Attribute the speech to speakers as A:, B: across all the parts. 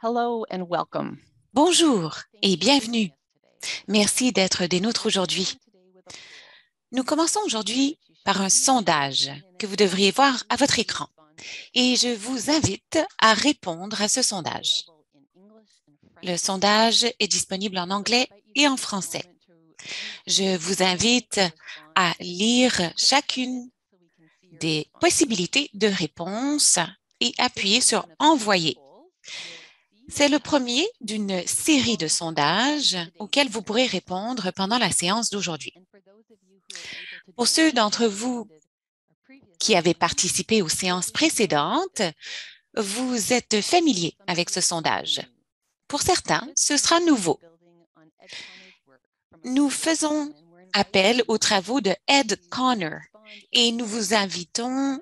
A: Hello and welcome.
B: Bonjour et bienvenue. Merci d'être des nôtres aujourd'hui. Nous commençons aujourd'hui par un sondage que vous devriez voir à votre écran et je vous invite à répondre à ce sondage. Le sondage est disponible en anglais et en français. Je vous invite à lire chacune des possibilités de réponse et appuyer sur Envoyer. C'est le premier d'une série de sondages auxquels vous pourrez répondre pendant la séance d'aujourd'hui. Pour ceux d'entre vous qui avaient participé aux séances précédentes, vous êtes familiers avec ce sondage. Pour certains, ce sera nouveau. Nous faisons appel aux travaux de Ed Connor et nous vous invitons,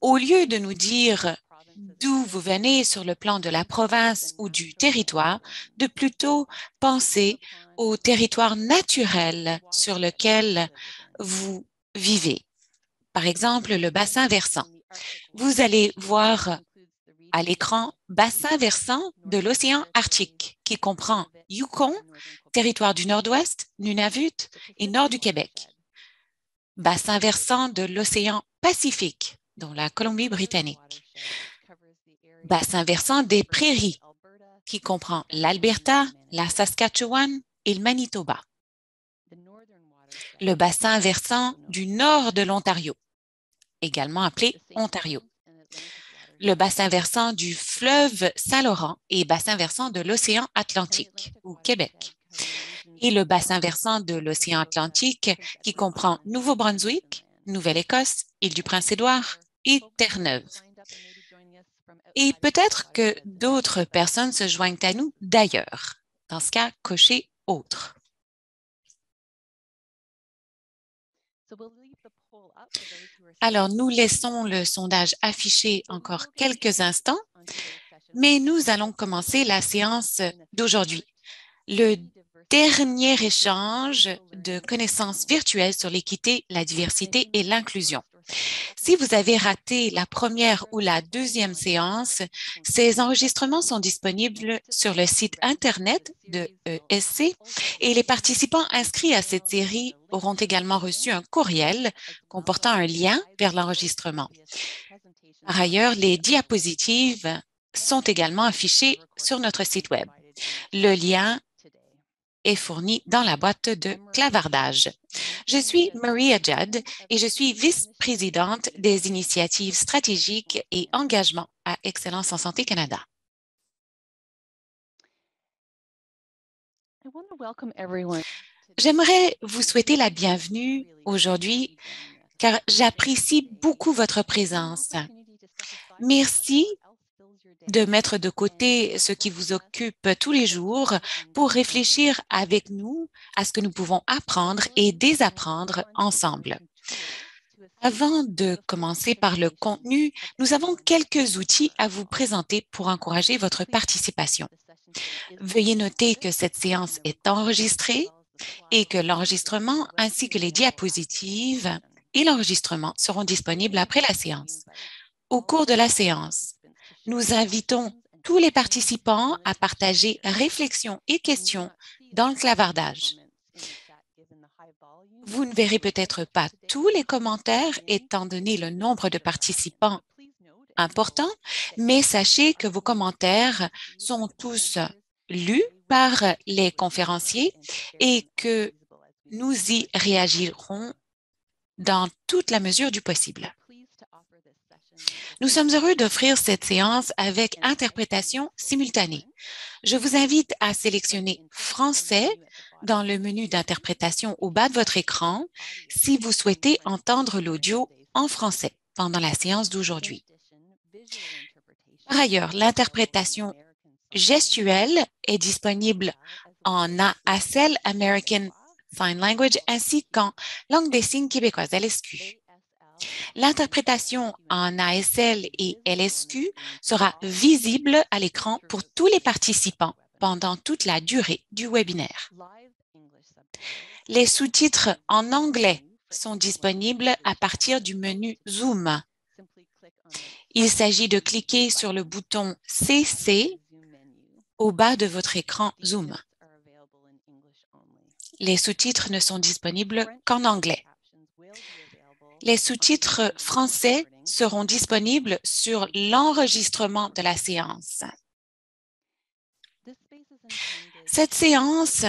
B: au lieu de nous dire d'où vous venez sur le plan de la province ou du territoire, de plutôt penser au territoire naturel sur lequel vous vivez. Par exemple, le bassin versant. Vous allez voir à l'écran bassin versant de l'océan Arctique qui comprend Yukon, territoire du Nord-Ouest, Nunavut et nord du Québec. Bassin versant de l'océan Pacifique, dont la Colombie-Britannique bassin versant des prairies, qui comprend l'Alberta, la Saskatchewan et le Manitoba. Le bassin versant du nord de l'Ontario, également appelé Ontario. Le bassin versant du fleuve Saint-Laurent et bassin versant de l'océan Atlantique, ou Québec. Et le bassin versant de l'océan Atlantique qui comprend Nouveau-Brunswick, Nouvelle-Écosse, Île-du-Prince-Édouard et Terre-Neuve. Et peut-être que d'autres personnes se joignent à nous d'ailleurs. Dans ce cas, cochez Autre. Alors, nous laissons le sondage affiché encore quelques instants, mais nous allons commencer la séance d'aujourd'hui. Le dernier échange de connaissances virtuelles sur l'équité, la diversité et l'inclusion. Si vous avez raté la première ou la deuxième séance, ces enregistrements sont disponibles sur le site Internet de ESC et les participants inscrits à cette série auront également reçu un courriel comportant un lien vers l'enregistrement. Par ailleurs, les diapositives sont également affichées sur notre site Web. Le lien est fourni dans la boîte de clavardage. Je suis Maria Judd et je suis vice-présidente des initiatives stratégiques et engagement à Excellence en santé Canada. J'aimerais vous souhaiter la bienvenue aujourd'hui car j'apprécie beaucoup votre présence. Merci de mettre de côté ce qui vous occupe tous les jours pour réfléchir avec nous à ce que nous pouvons apprendre et désapprendre ensemble. Avant de commencer par le contenu, nous avons quelques outils à vous présenter pour encourager votre participation. Veuillez noter que cette séance est enregistrée et que l'enregistrement ainsi que les diapositives et l'enregistrement seront disponibles après la séance. Au cours de la séance, nous invitons tous les participants à partager réflexions et questions dans le clavardage. Vous ne verrez peut-être pas tous les commentaires étant donné le nombre de participants important, mais sachez que vos commentaires sont tous lus par les conférenciers et que nous y réagirons dans toute la mesure du possible. Nous sommes heureux d'offrir cette séance avec interprétation simultanée. Je vous invite à sélectionner Français dans le menu d'interprétation au bas de votre écran si vous souhaitez entendre l'audio en français pendant la séance d'aujourd'hui. Par ailleurs, l'interprétation gestuelle est disponible en ASL American Sign Language ainsi qu'en langue des signes québécoise LSQ. L'interprétation en ASL et LSQ sera visible à l'écran pour tous les participants pendant toute la durée du webinaire. Les sous-titres en anglais sont disponibles à partir du menu Zoom. Il s'agit de cliquer sur le bouton CC au bas de votre écran Zoom. Les sous-titres ne sont disponibles qu'en anglais. Les sous-titres français seront disponibles sur l'enregistrement de la séance. Cette séance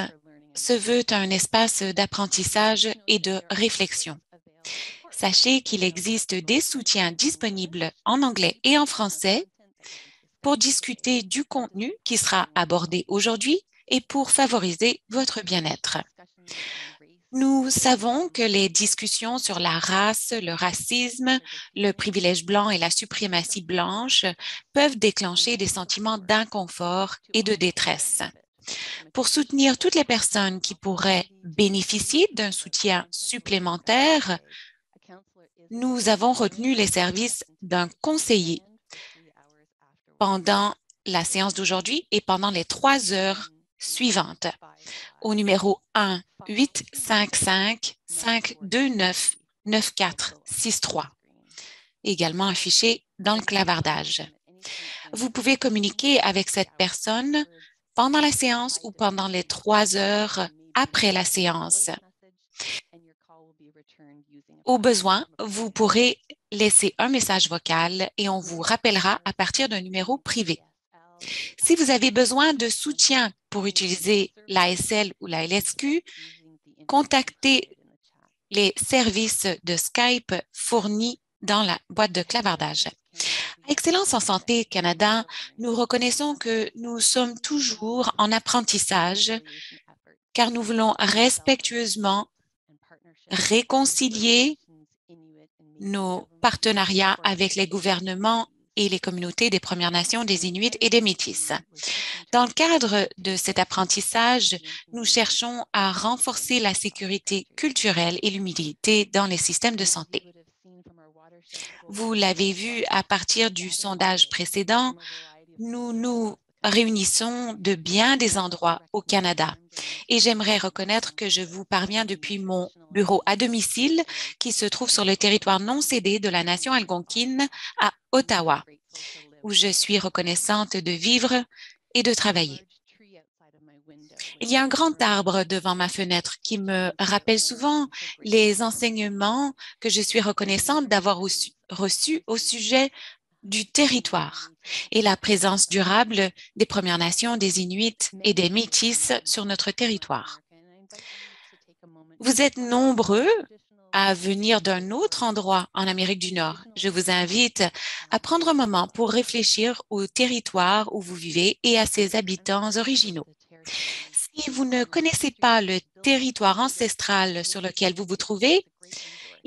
B: se veut un espace d'apprentissage et de réflexion. Sachez qu'il existe des soutiens disponibles en anglais et en français pour discuter du contenu qui sera abordé aujourd'hui et pour favoriser votre bien-être. Nous savons que les discussions sur la race, le racisme, le privilège blanc et la suprématie blanche peuvent déclencher des sentiments d'inconfort et de détresse. Pour soutenir toutes les personnes qui pourraient bénéficier d'un soutien supplémentaire, nous avons retenu les services d'un conseiller pendant la séance d'aujourd'hui et pendant les trois heures suivantes au numéro 1 855 529 9463, également affiché dans le clavardage. Vous pouvez communiquer avec cette personne pendant la séance ou pendant les trois heures après la séance. Au besoin, vous pourrez laisser un message vocal et on vous rappellera à partir d'un numéro privé. Si vous avez besoin de soutien pour utiliser l'ASL ou la LSQ, contactez les services de Skype fournis dans la boîte de clavardage. Excellence en santé Canada, nous reconnaissons que nous sommes toujours en apprentissage car nous voulons respectueusement réconcilier nos partenariats avec les gouvernements et les communautés des Premières Nations, des Inuits et des Métis. Dans le cadre de cet apprentissage, nous cherchons à renforcer la sécurité culturelle et l'humilité dans les systèmes de santé. Vous l'avez vu à partir du sondage précédent, nous nous réunissons de bien des endroits au Canada. Et j'aimerais reconnaître que je vous parviens depuis mon bureau à domicile qui se trouve sur le territoire non cédé de la nation algonquine à Ottawa, où je suis reconnaissante de vivre et de travailler. Il y a un grand arbre devant ma fenêtre qui me rappelle souvent les enseignements que je suis reconnaissante d'avoir reçus au sujet du territoire et la présence durable des Premières Nations, des Inuits et des Métis sur notre territoire. Vous êtes nombreux à venir d'un autre endroit en Amérique du Nord. Je vous invite à prendre un moment pour réfléchir au territoire où vous vivez et à ses habitants originaux. Si vous ne connaissez pas le territoire ancestral sur lequel vous vous trouvez,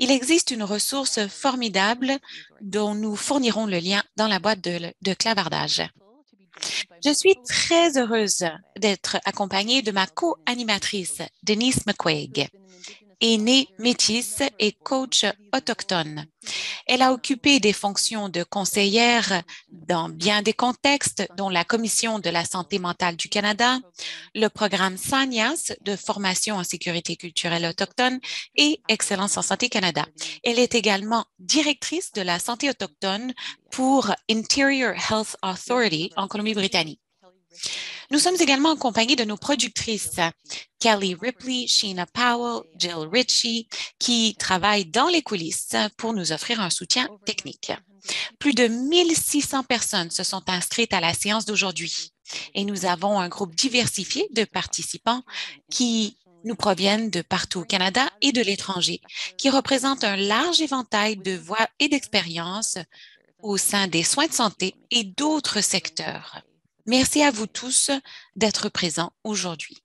B: il existe une ressource formidable dont nous fournirons le lien dans la boîte de, clavardage. Je suis très heureuse d'être accompagnée de ma co-animatrice, Denise McQuaig est née métisse et coach autochtone. Elle a occupé des fonctions de conseillère dans bien des contextes, dont la Commission de la santé mentale du Canada, le programme SANIAS de formation en sécurité culturelle autochtone et Excellence en santé Canada. Elle est également directrice de la santé autochtone pour Interior Health Authority en Colombie-Britannique. Nous sommes également accompagnés de nos productrices, Kelly Ripley, Sheena Powell, Jill Ritchie, qui travaillent dans les coulisses pour nous offrir un soutien technique. Plus de 1600 personnes se sont inscrites à la séance d'aujourd'hui et nous avons un groupe diversifié de participants qui nous proviennent de partout au Canada et de l'étranger, qui représentent un large éventail de voix et d'expériences au sein des soins de santé et d'autres secteurs. Merci à vous tous d'être présents aujourd'hui.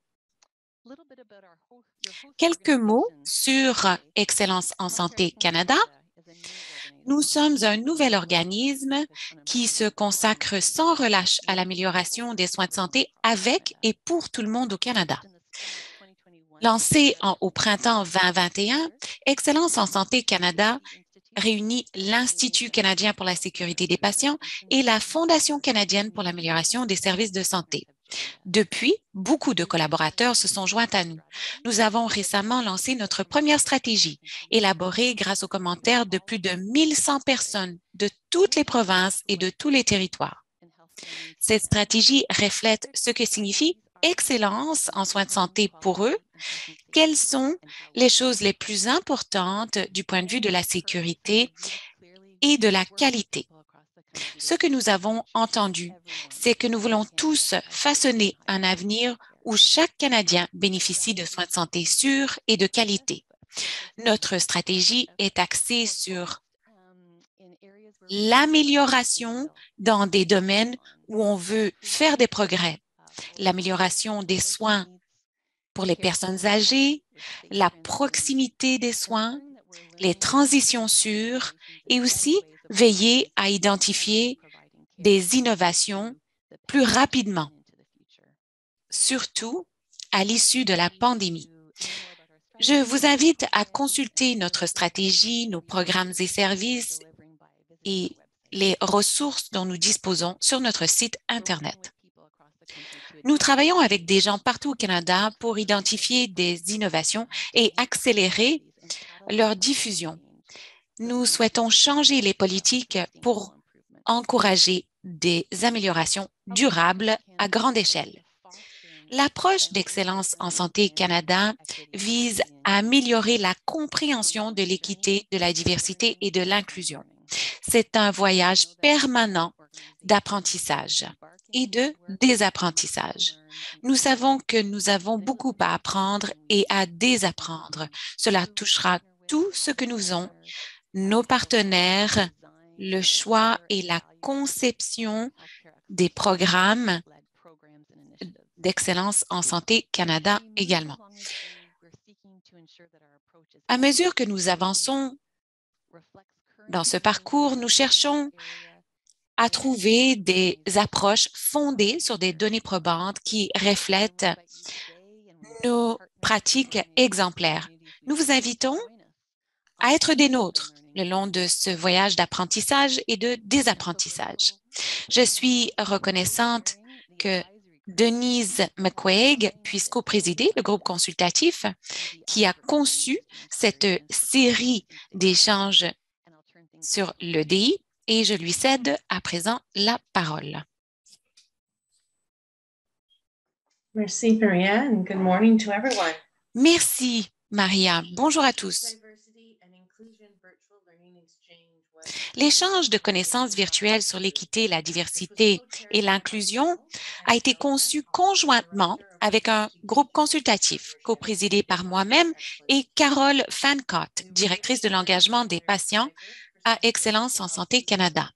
B: Quelques mots sur Excellence en santé Canada. Nous sommes un nouvel organisme qui se consacre sans relâche à l'amélioration des soins de santé avec et pour tout le monde au Canada. Lancé au printemps 2021, Excellence en santé Canada réunit l'Institut canadien pour la sécurité des patients et la Fondation canadienne pour l'amélioration des services de santé. Depuis, beaucoup de collaborateurs se sont joints à nous. Nous avons récemment lancé notre première stratégie, élaborée grâce aux commentaires de plus de 1100 personnes de toutes les provinces et de tous les territoires. Cette stratégie reflète ce que signifie excellence en soins de santé pour eux, quelles sont les choses les plus importantes du point de vue de la sécurité et de la qualité? Ce que nous avons entendu, c'est que nous voulons tous façonner un avenir où chaque Canadien bénéficie de soins de santé sûrs et de qualité. Notre stratégie est axée sur l'amélioration dans des domaines où on veut faire des progrès, l'amélioration des soins pour les personnes âgées, la proximité des soins, les transitions sûres et aussi veiller à identifier des innovations plus rapidement, surtout à l'issue de la pandémie. Je vous invite à consulter notre stratégie, nos programmes et services et les ressources dont nous disposons sur notre site Internet. Nous travaillons avec des gens partout au Canada pour identifier des innovations et accélérer leur diffusion nous souhaitons changer les politiques pour encourager des améliorations durables à grande échelle. L'approche d'excellence en santé Canada vise à améliorer la compréhension de l'équité, de la diversité et de l'inclusion. C'est un voyage permanent d'apprentissage et de désapprentissage. Nous savons que nous avons beaucoup à apprendre et à désapprendre. Cela touchera tout ce que nous avons nos partenaires, le choix et la conception des programmes d'excellence en santé Canada également. À mesure que nous avançons dans ce parcours, nous cherchons à trouver des approches fondées sur des données probantes qui reflètent nos pratiques exemplaires. Nous vous invitons à être des nôtres le long de ce voyage d'apprentissage et de désapprentissage. Je suis reconnaissante que Denise McQuaig puisse co-présider le groupe consultatif qui a conçu cette série d'échanges sur l'EDI et je lui cède à présent la parole.
A: Merci, Marianne. Good morning to everyone.
B: Merci, Maria. Bonjour à tous. L'échange de connaissances virtuelles sur l'équité, la diversité et l'inclusion a été conçu conjointement avec un groupe consultatif co-présidé par moi-même et Carole Fancott, directrice de l'engagement des patients à Excellence en santé Canada.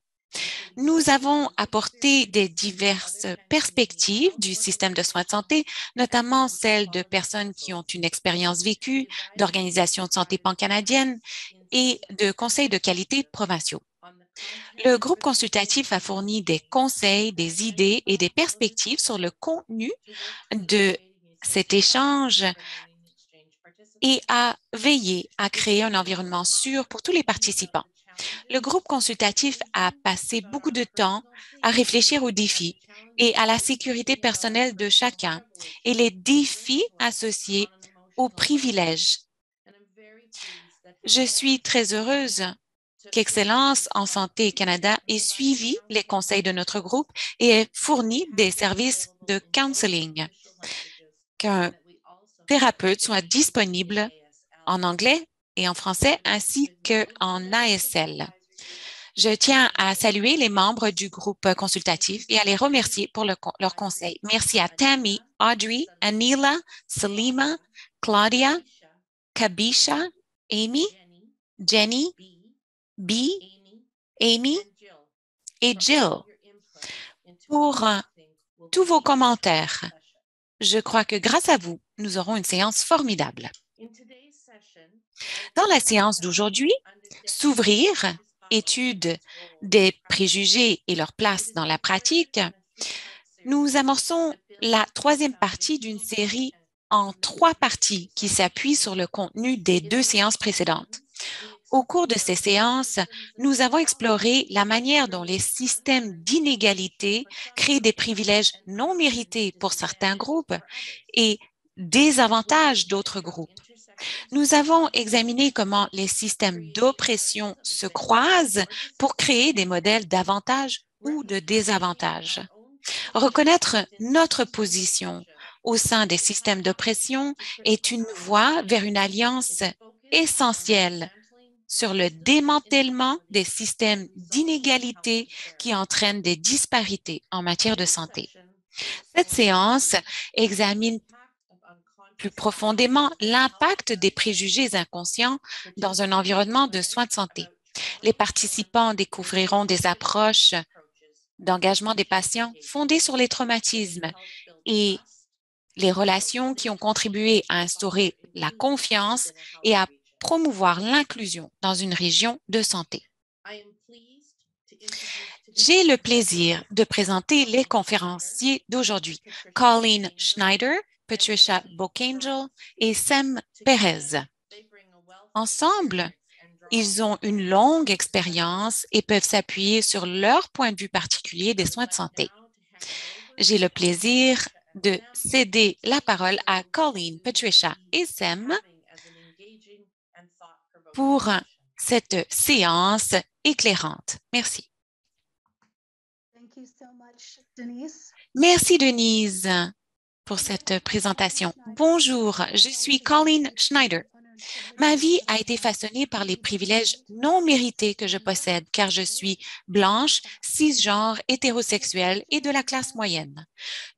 B: Nous avons apporté des diverses perspectives du système de soins de santé, notamment celles de personnes qui ont une expérience vécue, d'organisations de santé pan-canadiennes et de conseils de qualité provinciaux. Le groupe consultatif a fourni des conseils, des idées et des perspectives sur le contenu de cet échange et a veillé à créer un environnement sûr pour tous les participants. Le groupe consultatif a passé beaucoup de temps à réfléchir aux défis et à la sécurité personnelle de chacun et les défis associés aux privilèges. Je suis très heureuse qu'Excellence en santé Canada ait suivi les conseils de notre groupe et ait fourni des services de counseling, thérapeute soit disponible en anglais et en français ainsi qu'en ASL. Je tiens à saluer les membres du groupe consultatif et à les remercier pour leur conseil. Merci à Tammy, Audrey, Anila, Salima, Claudia, Kabisha, Amy, Jenny, B, Amy et Jill pour euh, tous vos commentaires. Je crois que grâce à vous, nous aurons une séance formidable. Dans la séance d'aujourd'hui, s'ouvrir, étude des préjugés et leur place dans la pratique, nous amorçons la troisième partie d'une série en trois parties qui s'appuie sur le contenu des deux séances précédentes. Au cours de ces séances, nous avons exploré la manière dont les systèmes d'inégalité créent des privilèges non mérités pour certains groupes et désavantages d'autres groupes. Nous avons examiné comment les systèmes d'oppression se croisent pour créer des modèles d'avantages ou de désavantages. Reconnaître notre position au sein des systèmes d'oppression est une voie vers une alliance essentielle sur le démantèlement des systèmes d'inégalité qui entraînent des disparités en matière de santé. Cette séance examine plus profondément l'impact des préjugés inconscients dans un environnement de soins de santé. Les participants découvriront des approches d'engagement des patients fondées sur les traumatismes et les relations qui ont contribué à instaurer la confiance et à promouvoir l'inclusion dans une région de santé. J'ai le plaisir de présenter les conférenciers d'aujourd'hui, Colleen Schneider, Patricia Bocangel et Sam Perez. Ensemble, ils ont une longue expérience et peuvent s'appuyer sur leur point de vue particulier des soins de santé. J'ai le plaisir de céder la parole à Colleen, Patricia et Sam pour cette séance éclairante. Merci. Merci, Denise, pour cette présentation. Bonjour, je suis Colleen Schneider. Ma vie a été façonnée par les privilèges non mérités que je possède car je suis blanche, cisgenre, hétérosexuelle et de la classe moyenne.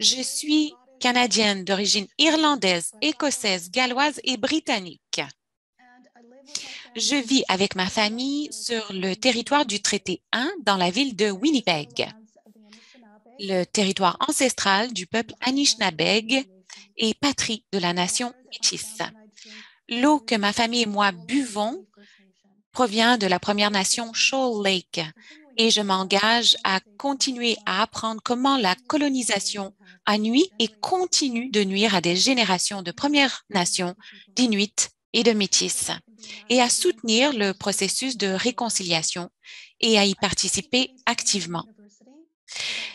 B: Je suis canadienne d'origine irlandaise, écossaise, galloise et britannique. Je vis avec ma famille sur le territoire du traité 1 dans la ville de Winnipeg, le territoire ancestral du peuple Anishinabeg et patrie de la nation métisse. L'eau que ma famille et moi buvons provient de la Première Nation Shoal Lake et je m'engage à continuer à apprendre comment la colonisation a nuit et continue de nuire à des générations de Premières Nations, d'Inuits et de Métis et à soutenir le processus de réconciliation et à y participer activement.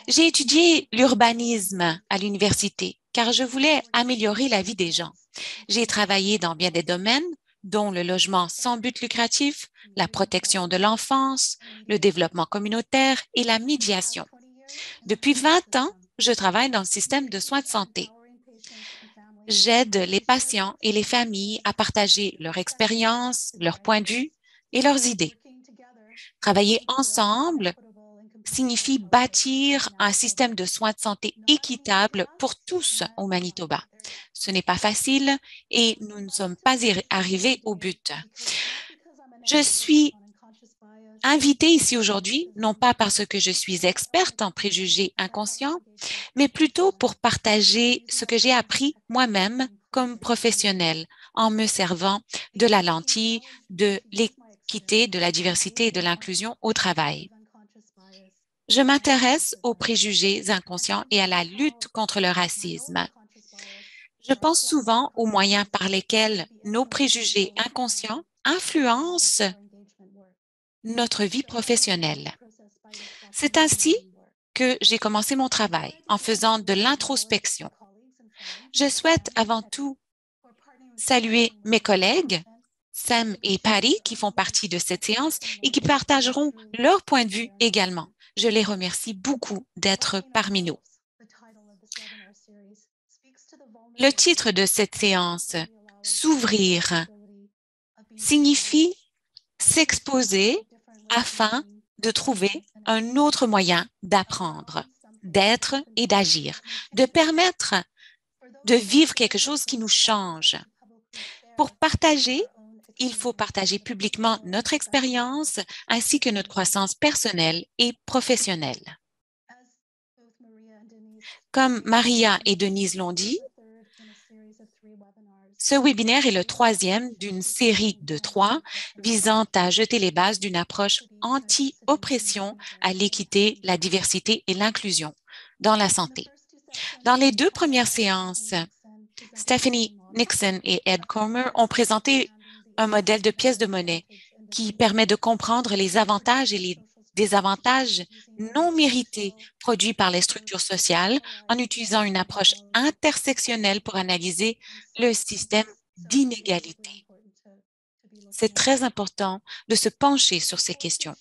B: J'ai étudié l'urbanisme à l'université car je voulais améliorer la vie des gens. J'ai travaillé dans bien des domaines, dont le logement sans but lucratif, la protection de l'enfance, le développement communautaire et la médiation. Depuis 20 ans, je travaille dans le système de soins de santé j'aide les patients et les familles à partager leur expérience, leurs points de vue et leurs idées. Travailler ensemble signifie bâtir un système de soins de santé équitable pour tous au Manitoba. Ce n'est pas facile et nous ne sommes pas arrivés au but. Je suis invitée ici aujourd'hui, non pas parce que je suis experte en préjugés inconscients, mais plutôt pour partager ce que j'ai appris moi-même comme professionnel en me servant de la lentille de l'équité, de la diversité et de l'inclusion au travail. Je m'intéresse aux préjugés inconscients et à la lutte contre le racisme. Je pense souvent aux moyens par lesquels nos préjugés inconscients influencent notre vie professionnelle. C'est ainsi que j'ai commencé mon travail en faisant de l'introspection. Je souhaite avant tout saluer mes collègues, Sam et Patty, qui font partie de cette séance et qui partageront leur point de vue également. Je les remercie beaucoup d'être parmi nous. Le titre de cette séance, S'ouvrir, signifie s'exposer afin de trouver un autre moyen d'apprendre, d'être et d'agir, de permettre de vivre quelque chose qui nous change. Pour partager, il faut partager publiquement notre expérience ainsi que notre croissance personnelle et professionnelle. Comme Maria et Denise l'ont dit, ce webinaire est le troisième d'une série de trois visant à jeter les bases d'une approche anti-oppression à l'équité, la diversité et l'inclusion dans la santé. Dans les deux premières séances, Stephanie Nixon et Ed Comer ont présenté un modèle de pièce de monnaie qui permet de comprendre les avantages et les désavantages non mérités produits par les structures sociales en utilisant une approche intersectionnelle pour analyser le système d'inégalité. C'est très important de se pencher sur ces questions.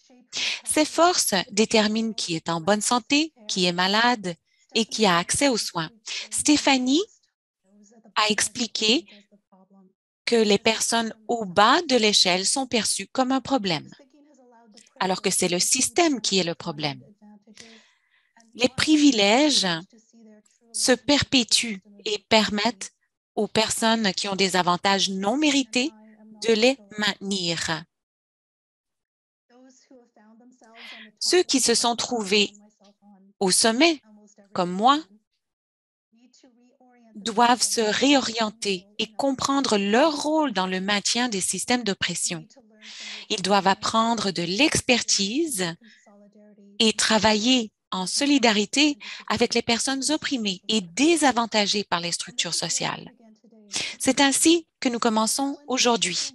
B: Ces forces déterminent qui est en bonne santé, qui est malade et qui a accès aux soins. Stéphanie a expliqué que les personnes au bas de l'échelle sont perçues comme un problème, alors que c'est le système qui est le problème. Les privilèges se perpétuent et permettent aux personnes qui ont des avantages non mérités de les maintenir. Ceux qui se sont trouvés au sommet, comme moi, doivent se réorienter et comprendre leur rôle dans le maintien des systèmes d'oppression. Ils doivent apprendre de l'expertise et travailler en solidarité avec les personnes opprimées et désavantagées par les structures sociales. C'est ainsi que nous commençons aujourd'hui.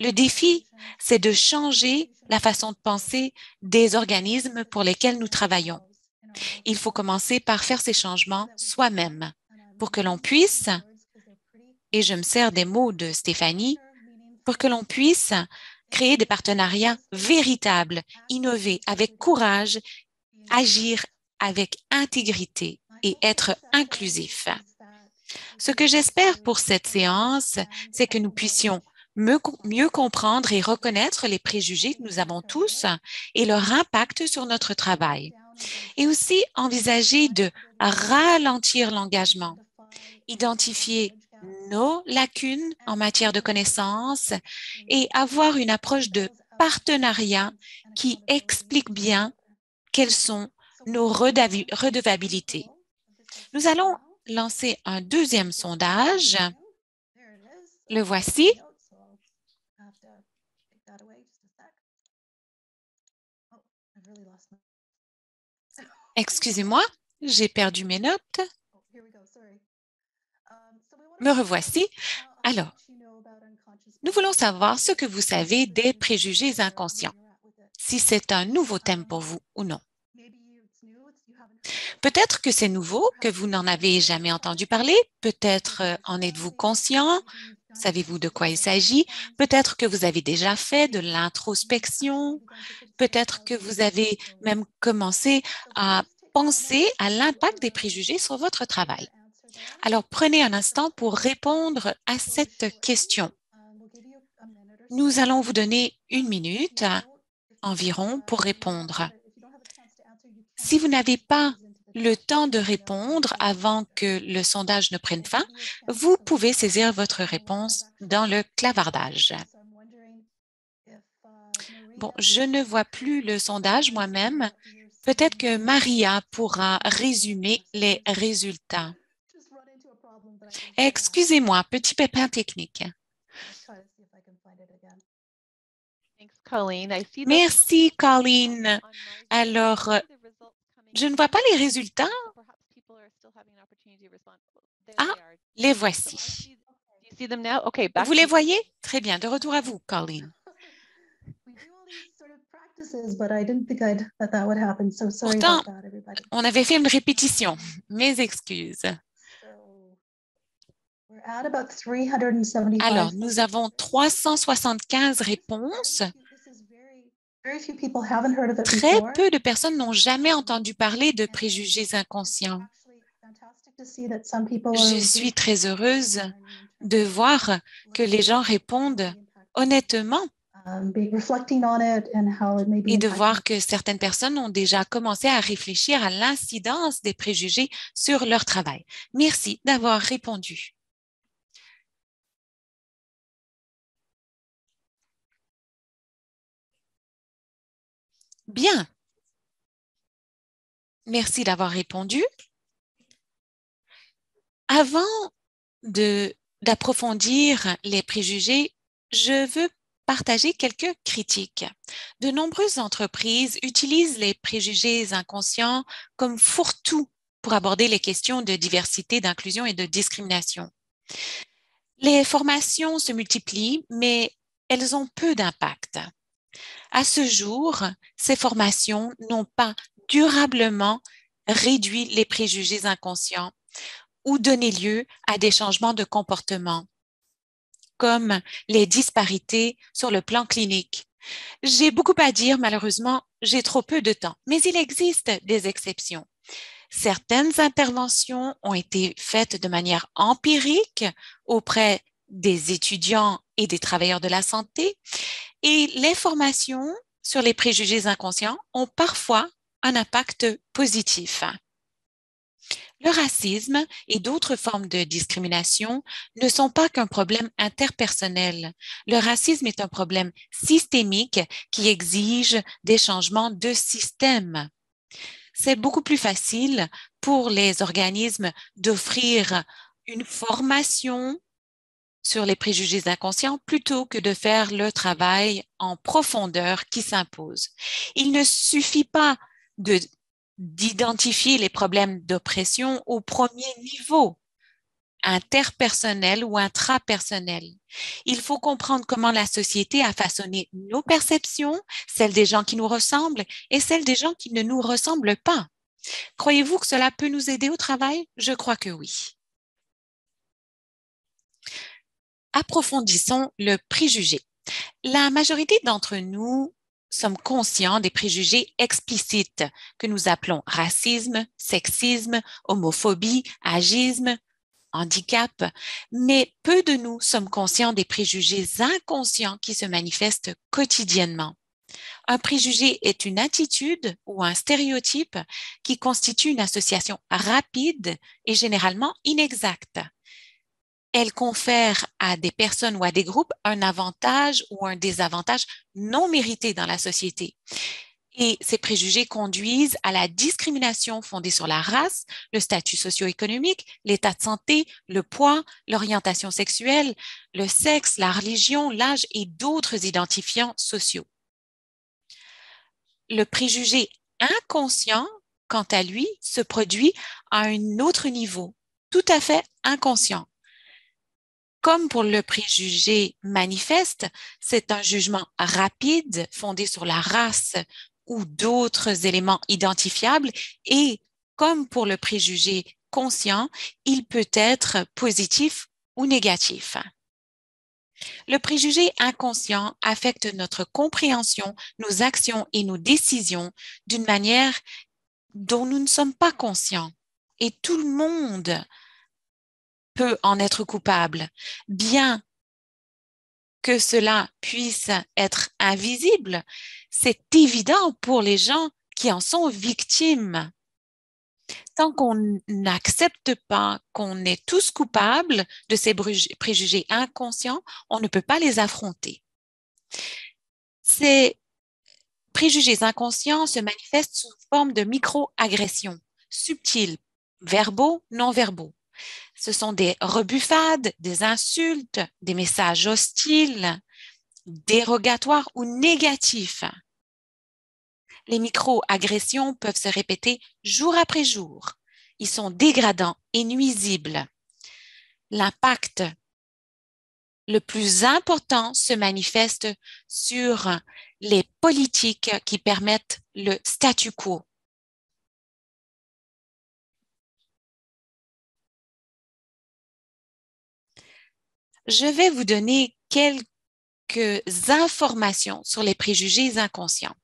B: Le défi, c'est de changer la façon de penser des organismes pour lesquels nous travaillons. Il faut commencer par faire ces changements soi-même pour que l'on puisse, et je me sers des mots de Stéphanie, pour que l'on puisse créer des partenariats véritables, innover avec courage, agir avec intégrité et être inclusif. Ce que j'espère pour cette séance, c'est que nous puissions mieux, comprendre et reconnaître les préjugés que nous avons tous et leur impact sur notre travail. Et aussi envisager de ralentir l'engagement, identifier nos lacunes en matière de connaissances et avoir une approche de partenariat qui explique bien quelles sont nos redevabilités. Nous allons lancer un deuxième sondage. Le voici. Excusez-moi, j'ai perdu mes notes. Me revoici. Alors, nous voulons savoir ce que vous savez des préjugés inconscients, si c'est un nouveau thème pour vous ou non. Peut-être que c'est nouveau, que vous n'en avez jamais entendu parler, peut-être euh, en êtes-vous conscient, savez-vous de quoi il s'agit, peut-être que vous avez déjà fait de l'introspection, peut-être que vous avez même commencé à penser à l'impact des préjugés sur votre travail. Alors, prenez un instant pour répondre à cette question. Nous allons vous donner une minute environ pour répondre. Si vous n'avez pas le temps de répondre avant que le sondage ne prenne fin, vous pouvez saisir votre réponse dans le clavardage. Bon, je ne vois plus le sondage moi-même. Peut-être que Maria pourra résumer les résultats. Excusez-moi, petit pépin technique. Merci, Colleen. Alors, je ne vois pas les résultats. Ah, les voici. Vous les voyez? Très bien. De retour à vous, Colleen. Pourtant, on avait fait une répétition. Mes excuses. Alors, nous avons 375 réponses. Très peu de personnes n'ont jamais entendu parler de préjugés inconscients. Je suis très heureuse de voir que les gens répondent honnêtement um, et de voir que certaines personnes ont déjà commencé à réfléchir à l'incidence des préjugés sur leur travail. Merci d'avoir répondu. Bien. Merci d'avoir répondu. Avant d'approfondir les préjugés, je veux partager quelques critiques. De nombreuses entreprises utilisent les préjugés inconscients comme fourre-tout pour aborder les questions de diversité, d'inclusion et de discrimination. Les formations se multiplient, mais elles ont peu d'impact. À ce jour, ces formations n'ont pas durablement réduit les préjugés inconscients ou donné lieu à des changements de comportement, comme les disparités sur le plan clinique. J'ai beaucoup à dire, malheureusement, j'ai trop peu de temps, mais il existe des exceptions. Certaines interventions ont été faites de manière empirique auprès des étudiants et des travailleurs de la santé et l'information sur les préjugés inconscients ont parfois un impact positif. Le racisme et d'autres formes de discrimination ne sont pas qu'un problème interpersonnel. Le racisme est un problème systémique qui exige des changements de système. C'est beaucoup plus facile pour les organismes d'offrir une formation sur les préjugés inconscients plutôt que de faire le travail en profondeur qui s'impose. Il ne suffit pas de d'identifier les problèmes d'oppression au premier niveau interpersonnel ou intrapersonnel. Il faut comprendre comment la société a façonné nos perceptions, celles des gens qui nous ressemblent et celles des gens qui ne nous ressemblent pas. Croyez-vous que cela peut nous aider au travail? Je crois que oui. Approfondissons le préjugé. La majorité d'entre nous sommes conscients des préjugés explicites que nous appelons racisme, sexisme, homophobie, agisme, handicap, mais peu de nous sommes conscients des préjugés inconscients qui se manifestent quotidiennement. Un préjugé est une attitude ou un stéréotype qui constitue une association rapide et généralement inexacte elle confère à des personnes ou à des groupes un avantage ou un désavantage non mérité dans la société. Et ces préjugés conduisent à la discrimination fondée sur la race, le statut socio-économique, l'état de santé, le poids, l'orientation sexuelle, le sexe, la religion, l'âge et d'autres identifiants sociaux. Le préjugé inconscient, quant à lui, se produit à un autre niveau, tout à fait inconscient comme pour le préjugé manifeste, c'est un jugement rapide fondé sur la race ou d'autres éléments identifiables et comme pour le préjugé conscient, il peut être positif ou négatif. Le préjugé inconscient affecte notre compréhension, nos actions et nos décisions d'une manière dont nous ne sommes pas conscients. Et tout le monde peut en être coupable, bien que cela puisse être invisible, c'est évident pour les gens qui en sont victimes. Tant qu'on n'accepte pas qu'on est tous coupables de ces préjugés inconscients, on ne peut pas les affronter. Ces préjugés inconscients se manifestent sous forme de micro-agressions subtiles, verbaux, non verbaux. Ce sont des rebuffades, des insultes, des messages hostiles, dérogatoires ou négatifs. Les micro-agressions peuvent se répéter jour après jour. Ils sont dégradants et nuisibles. L'impact le plus important se manifeste sur les politiques qui permettent le statu quo. Je vais vous donner quelques informations sur les préjugés inconscients.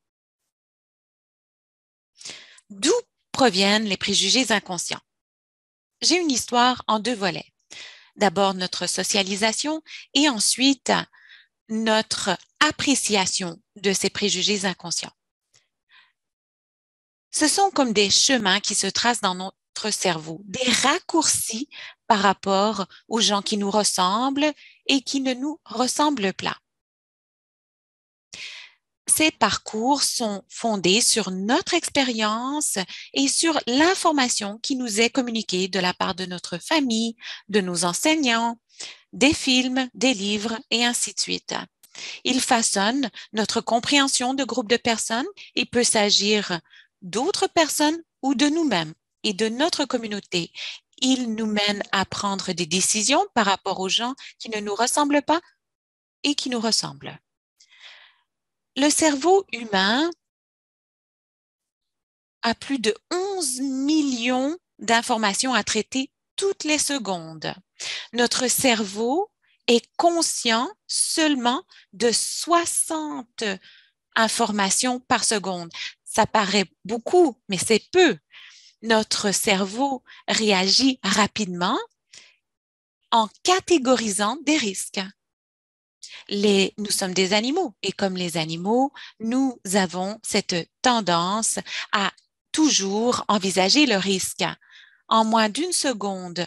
B: D'où proviennent les préjugés inconscients? J'ai une histoire en deux volets. D'abord notre socialisation et ensuite notre appréciation de ces préjugés inconscients. Ce sont comme des chemins qui se tracent dans notre cerveau, des raccourcis par rapport aux gens qui nous ressemblent et qui ne nous ressemblent pas. Ces parcours sont fondés sur notre expérience et sur l'information qui nous est communiquée de la part de notre famille, de nos enseignants, des films, des livres et ainsi de suite. Ils façonnent notre compréhension de groupes de personnes. Il peut s'agir d'autres personnes ou de nous-mêmes et de notre communauté il nous mène à prendre des décisions par rapport aux gens qui ne nous ressemblent pas et qui nous ressemblent. Le cerveau humain a plus de 11 millions d'informations à traiter toutes les secondes. Notre cerveau est conscient seulement de 60 informations par seconde. Ça paraît beaucoup, mais c'est peu. Notre cerveau réagit rapidement en catégorisant des risques. Nous sommes des animaux et comme les animaux, nous avons cette tendance à toujours envisager le risque. En moins d'une seconde,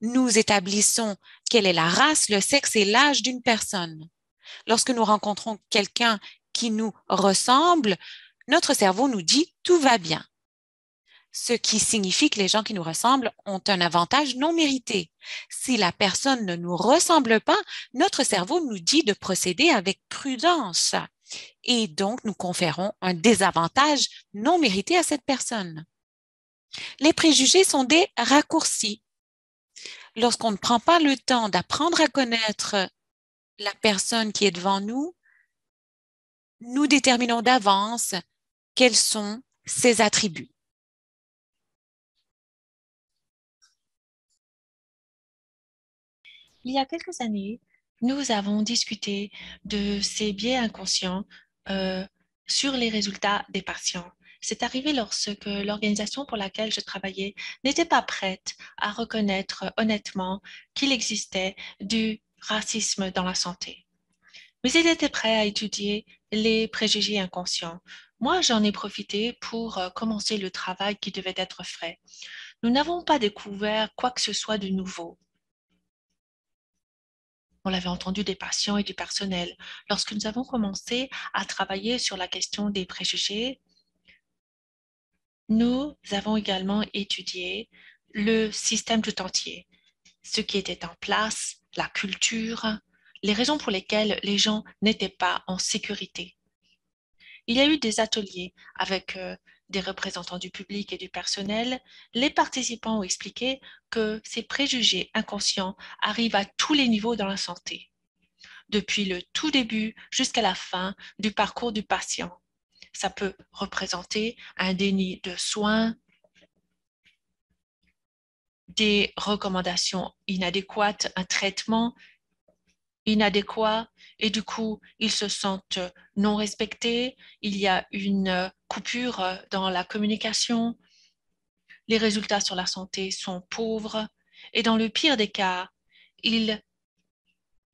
B: nous établissons quelle est la race, le sexe et l'âge d'une personne. Lorsque nous rencontrons quelqu'un qui nous ressemble, notre cerveau nous dit tout va bien. Ce qui signifie que les gens qui nous ressemblent ont un avantage non mérité. Si la personne ne nous ressemble pas, notre cerveau nous dit de procéder avec prudence et donc nous conférons un désavantage non mérité à cette personne. Les préjugés sont des raccourcis. Lorsqu'on ne prend pas le temps d'apprendre à connaître la personne qui est devant nous, nous déterminons d'avance quels sont ses attributs.
C: Il y a quelques années, nous avons discuté de ces biais inconscients euh, sur les résultats des patients. C'est arrivé lorsque l'organisation pour laquelle je travaillais n'était pas prête à reconnaître honnêtement qu'il existait du racisme dans la santé. Mais il était prêt à étudier les préjugés inconscients. Moi, j'en ai profité pour euh, commencer le travail qui devait être fait. Nous n'avons pas découvert quoi que ce soit de nouveau. On l'avait entendu des patients et du personnel. Lorsque nous avons commencé à travailler sur la question des préjugés, nous avons également étudié le système tout entier, ce qui était en place, la culture, les raisons pour lesquelles les gens n'étaient pas en sécurité. Il y a eu des ateliers avec euh, des représentants du public et du personnel, les participants ont expliqué que ces préjugés inconscients arrivent à tous les niveaux dans la santé, depuis le tout début jusqu'à la fin du parcours du patient. Ça peut représenter un déni de soins, des recommandations inadéquates, un traitement inadéquat et du coup, ils se sentent non respectés, il y a une coupure dans la communication, les résultats sur la santé sont pauvres et dans le pire des cas, ils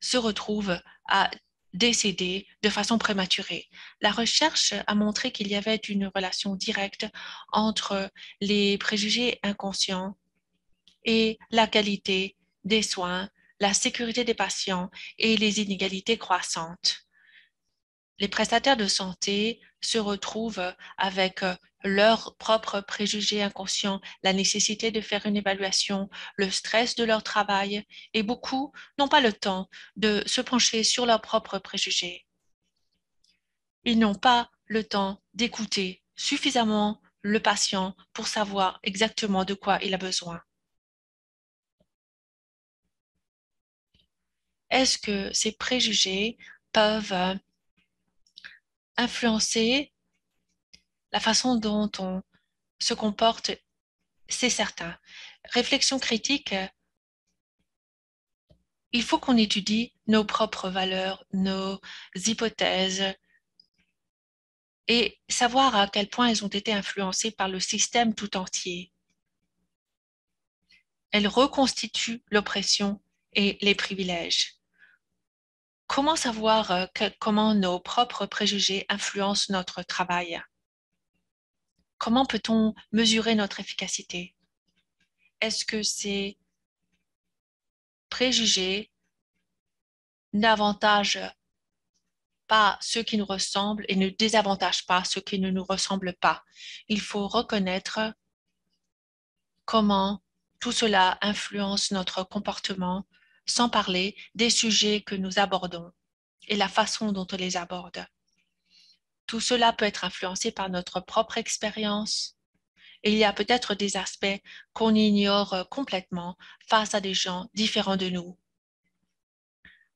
C: se retrouvent à décéder de façon prématurée. La recherche a montré qu'il y avait une relation directe entre les préjugés inconscients et la qualité des soins la sécurité des patients et les inégalités croissantes. Les prestataires de santé se retrouvent avec euh, leurs propres préjugés inconscients, la nécessité de faire une évaluation, le stress de leur travail, et beaucoup n'ont pas le temps de se pencher sur leurs propres préjugés. Ils n'ont pas le temps d'écouter suffisamment le patient pour savoir exactement de quoi il a besoin. est-ce que ces préjugés peuvent euh, influencer la façon dont on se comporte C'est certain. Réflexion critique, il faut qu'on étudie nos propres valeurs, nos hypothèses et savoir à quel point elles ont été influencées par le système tout entier. Elles reconstituent l'oppression et les privilèges. Comment savoir euh, comment nos propres préjugés influencent notre travail? Comment peut-on mesurer notre efficacité? Est-ce que ces préjugés n'avantagent pas ceux qui nous ressemblent et ne désavantagent pas ceux qui ne nous ressemblent pas? Il faut reconnaître comment tout cela influence notre comportement sans parler des sujets que nous abordons et la façon dont on les aborde. Tout cela peut être influencé par notre propre expérience il y a peut-être des aspects qu'on ignore complètement face à des gens différents de nous.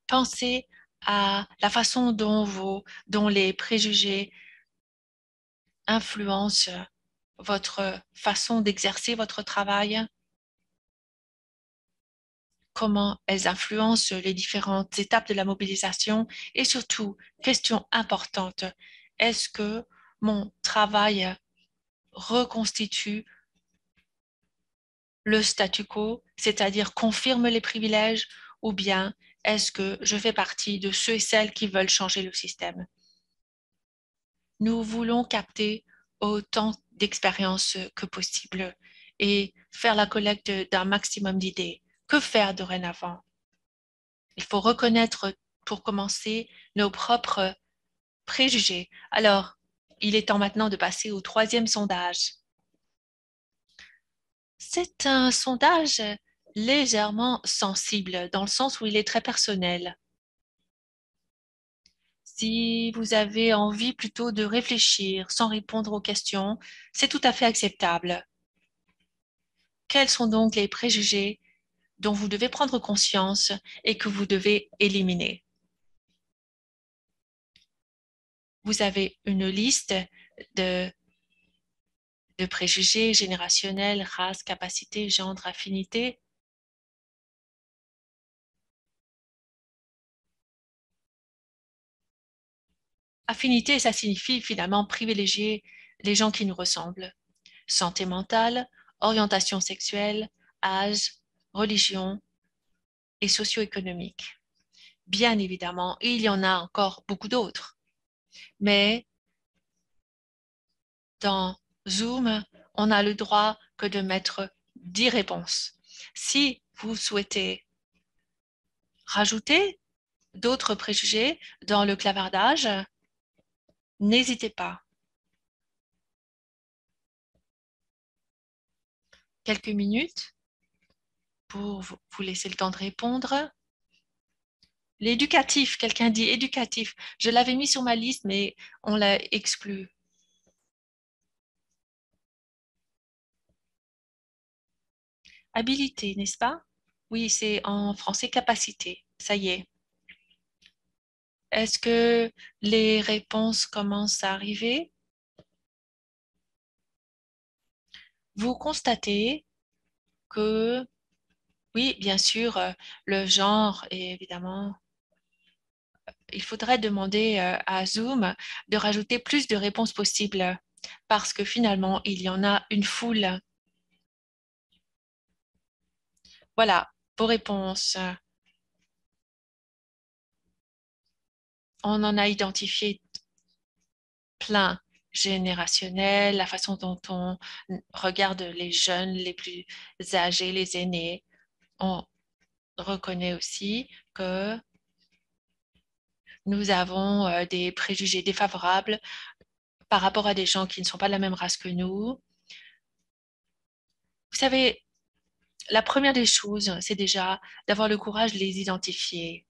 C: Pensez à la façon dont, dont les préjugés influencent votre façon d'exercer votre travail, comment elles influencent les différentes étapes de la mobilisation et surtout, question importante, est-ce que mon travail reconstitue le statu quo, c'est-à-dire confirme les privilèges, ou bien est-ce que je fais partie de ceux et celles qui veulent changer le système? Nous voulons capter autant d'expériences que possible et faire la collecte d'un maximum d'idées. Que faire dorénavant? Il faut reconnaître, pour commencer, nos propres préjugés. Alors, il est temps maintenant de passer au troisième sondage. C'est un sondage légèrement sensible dans le sens où il est très personnel. Si vous avez envie plutôt de réfléchir sans répondre aux questions, c'est tout à fait acceptable. Quels sont donc les préjugés dont vous devez prendre conscience et que vous devez éliminer Vous avez une liste de préjugés générationnels, race, capacité, gendre, affinité. Affinité, ça signifie finalement privilégier les gens qui nous ressemblent. Santé mentale, orientation sexuelle, âge, religion et socio-économique. Bien évidemment, il y en a encore beaucoup d'autres. Mais dans Zoom, on a le droit que de mettre 10 réponses. Si vous souhaitez rajouter d'autres préjugés dans le clavardage, n'hésitez pas. Quelques minutes pour vous laisser le temps de répondre. L'éducatif, quelqu'un dit éducatif. Je l'avais mis sur ma liste, mais on l'a exclu. Habilité, n'est-ce pas? Oui, c'est en français capacité. Ça y est. Est-ce que les réponses commencent à arriver? Vous constatez que, oui, bien sûr, euh, le genre évidemment il faudrait demander euh, à Zoom de rajouter plus de réponses possibles parce que finalement, il y en a une foule Voilà, vos réponses. On en a identifié plein générationnel, la façon dont on regarde les jeunes, les plus âgés, les aînés. On reconnaît aussi que nous avons euh, des préjugés défavorables par rapport à des gens qui ne sont pas de la même race que nous. Vous savez, la première des choses, c'est déjà d'avoir le courage de les identifier.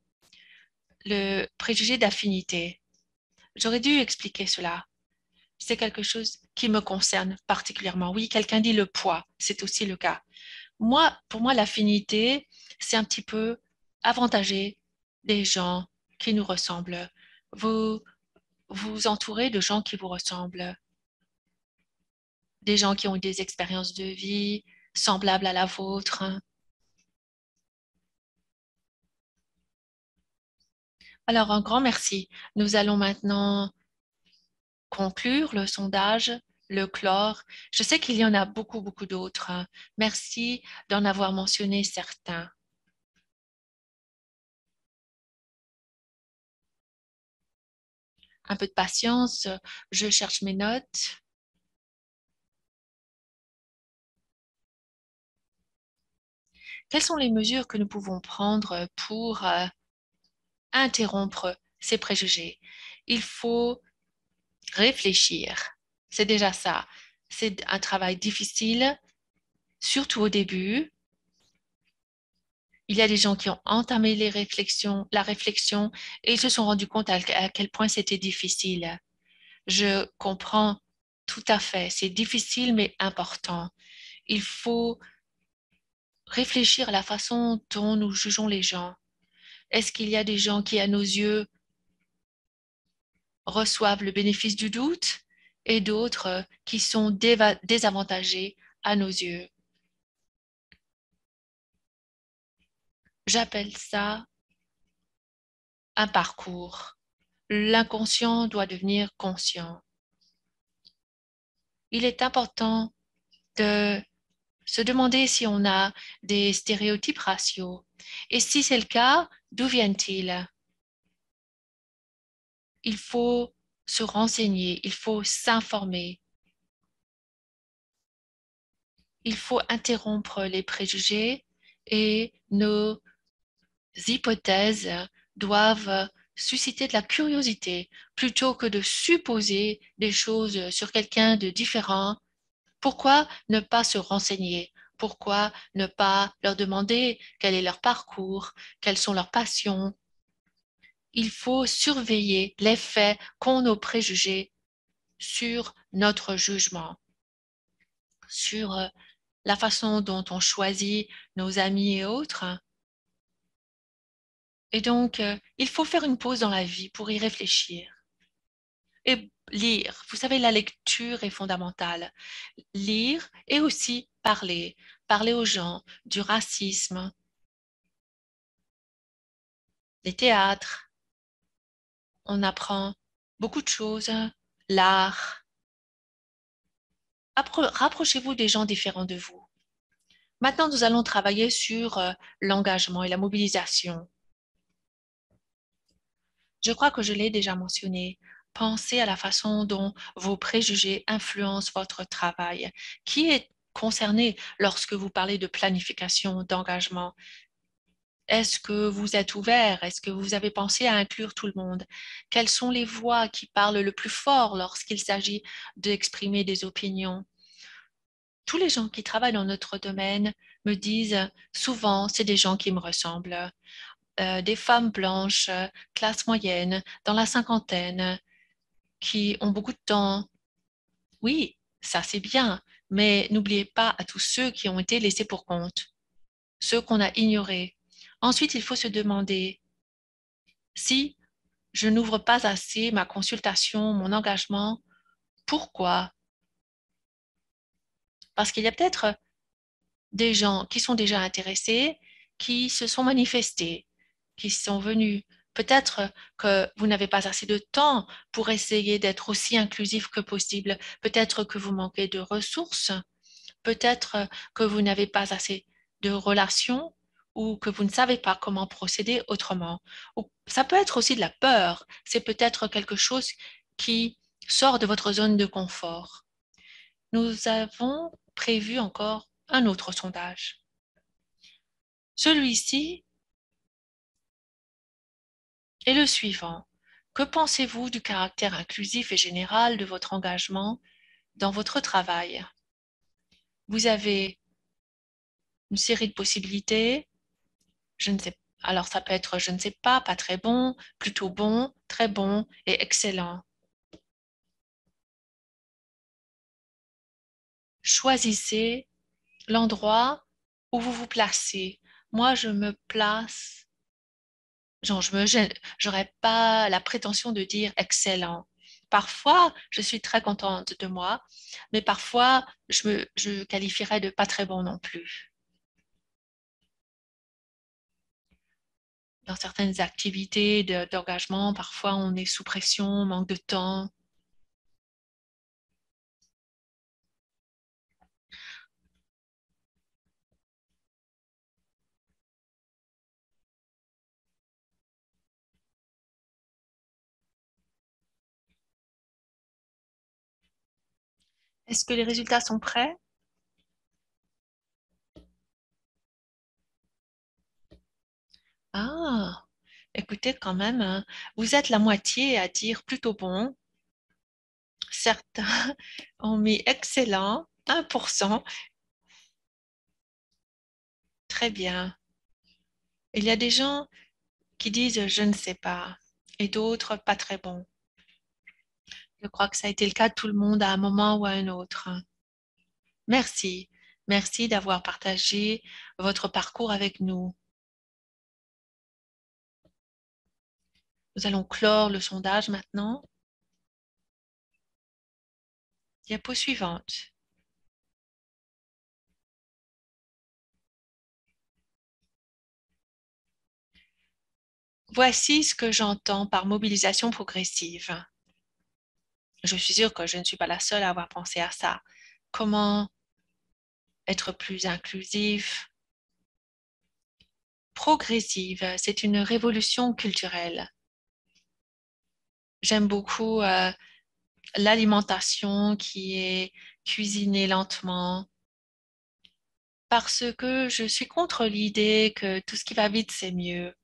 C: Le préjugé d'affinité. J'aurais dû expliquer cela. C'est quelque chose qui me concerne particulièrement. Oui, quelqu'un dit le poids, c'est aussi le cas. Moi, pour moi, l'affinité, c'est un petit peu avantager des gens qui nous ressemblent. Vous vous entourez de gens qui vous ressemblent. Des gens qui ont eu des expériences de vie, semblable à la vôtre. Alors, un grand merci. Nous allons maintenant conclure le sondage, le chlore. Je sais qu'il y en a beaucoup, beaucoup d'autres. Merci d'en avoir mentionné certains. Un peu de patience, je cherche mes notes. Quelles sont les mesures que nous pouvons prendre pour euh, interrompre ces préjugés? Il faut réfléchir. C'est déjà ça. C'est un travail difficile, surtout au début. Il y a des gens qui ont entamé la réflexion et ils se sont rendus compte à quel point c'était difficile. Je comprends tout à fait. C'est difficile mais important. Il faut réfléchir à la façon dont nous jugeons les gens. Est-ce qu'il y a des gens qui, à nos yeux, reçoivent le bénéfice du doute? Et d'autres qui sont désavantagés à nos yeux J'appelle ça un parcours. L'inconscient doit devenir conscient. Il est important de se demander si on a des stéréotypes raciaux. Et si c'est le cas, d'où viennent-ils? Il faut se renseigner, il faut s'informer. Il faut interrompre les préjugés et nos hypothèses doivent susciter de la curiosité plutôt que de supposer des choses sur quelqu'un de différent. Pourquoi ne pas se renseigner? Pourquoi ne pas leur demander quel est leur parcours, quelles sont leurs passions? Il faut surveiller l'effet qu'ont nos préjugés sur notre jugement, sur la façon dont on choisit nos amis et autres et donc, euh, il faut faire une pause dans la vie pour y réfléchir. Et lire. Vous savez, la lecture est fondamentale. Lire et aussi parler. Parler aux gens du racisme, des théâtres. On apprend beaucoup de choses. L'art. Rapprochez-vous des gens différents de vous. Maintenant, nous allons travailler sur euh, l'engagement et la mobilisation. Je crois que je l'ai déjà mentionné. Pensez à la façon dont vos préjugés influencent votre travail. Qui est concerné lorsque vous parlez de planification, d'engagement? Est-ce que vous êtes ouvert? Est-ce que vous avez pensé à inclure tout le monde? Quelles sont les voix qui parlent le plus fort lorsqu'il s'agit d'exprimer des opinions? Tous les gens qui travaillent dans notre domaine me disent souvent, c'est des gens qui me ressemblent. Euh, des femmes blanches, classe moyenne, dans la cinquantaine, qui ont beaucoup de temps. Oui, ça c'est bien, mais n'oubliez pas à tous ceux qui ont été laissés pour compte, ceux qu'on a ignorés. Ensuite, il faut se demander si je n'ouvre pas assez ma consultation, mon engagement, pourquoi? Parce qu'il y a peut-être des gens qui sont déjà intéressés, qui se sont manifestés, qui sont venus. Peut-être que vous n'avez pas assez de temps pour essayer d'être aussi inclusif que possible. Peut-être que vous manquez de ressources. Peut-être que vous n'avez pas assez de relations ou que vous ne savez pas comment procéder autrement. Ou ça peut être aussi de la peur. C'est peut-être quelque chose qui sort de votre zone de confort. Nous avons prévu encore un autre sondage. Celui-ci et le suivant. Que pensez-vous du caractère inclusif et général de votre engagement dans votre travail? Vous avez une série de possibilités. Je ne sais alors ça peut être je ne sais pas, pas très bon, plutôt bon, très bon et excellent. Choisissez l'endroit où vous vous placez. Moi, je me place genre, je me j'aurais pas la prétention de dire excellent. Parfois, je suis très contente de moi, mais parfois, je me je qualifierais de pas très bon non plus. Dans certaines activités d'engagement, parfois on est sous pression, manque de temps. Est-ce que les résultats sont prêts? Ah, écoutez quand même, hein, vous êtes la moitié à dire plutôt bon. Certains ont mis excellent, 1%. Très bien. Il y a des gens qui disent je ne sais pas et d'autres pas très bon. Je crois que ça a été le cas de tout le monde à un moment ou à un autre. Merci. Merci d'avoir partagé votre parcours avec nous. Nous allons clore le sondage maintenant. Diapo suivante. Voici ce que j'entends par mobilisation progressive. Je suis sûre que je ne suis pas la seule à avoir pensé à ça. Comment être plus inclusif, progressive, c'est une révolution culturelle. J'aime beaucoup euh, l'alimentation qui est cuisinée lentement parce que je suis contre l'idée que tout ce qui va vite, c'est mieux.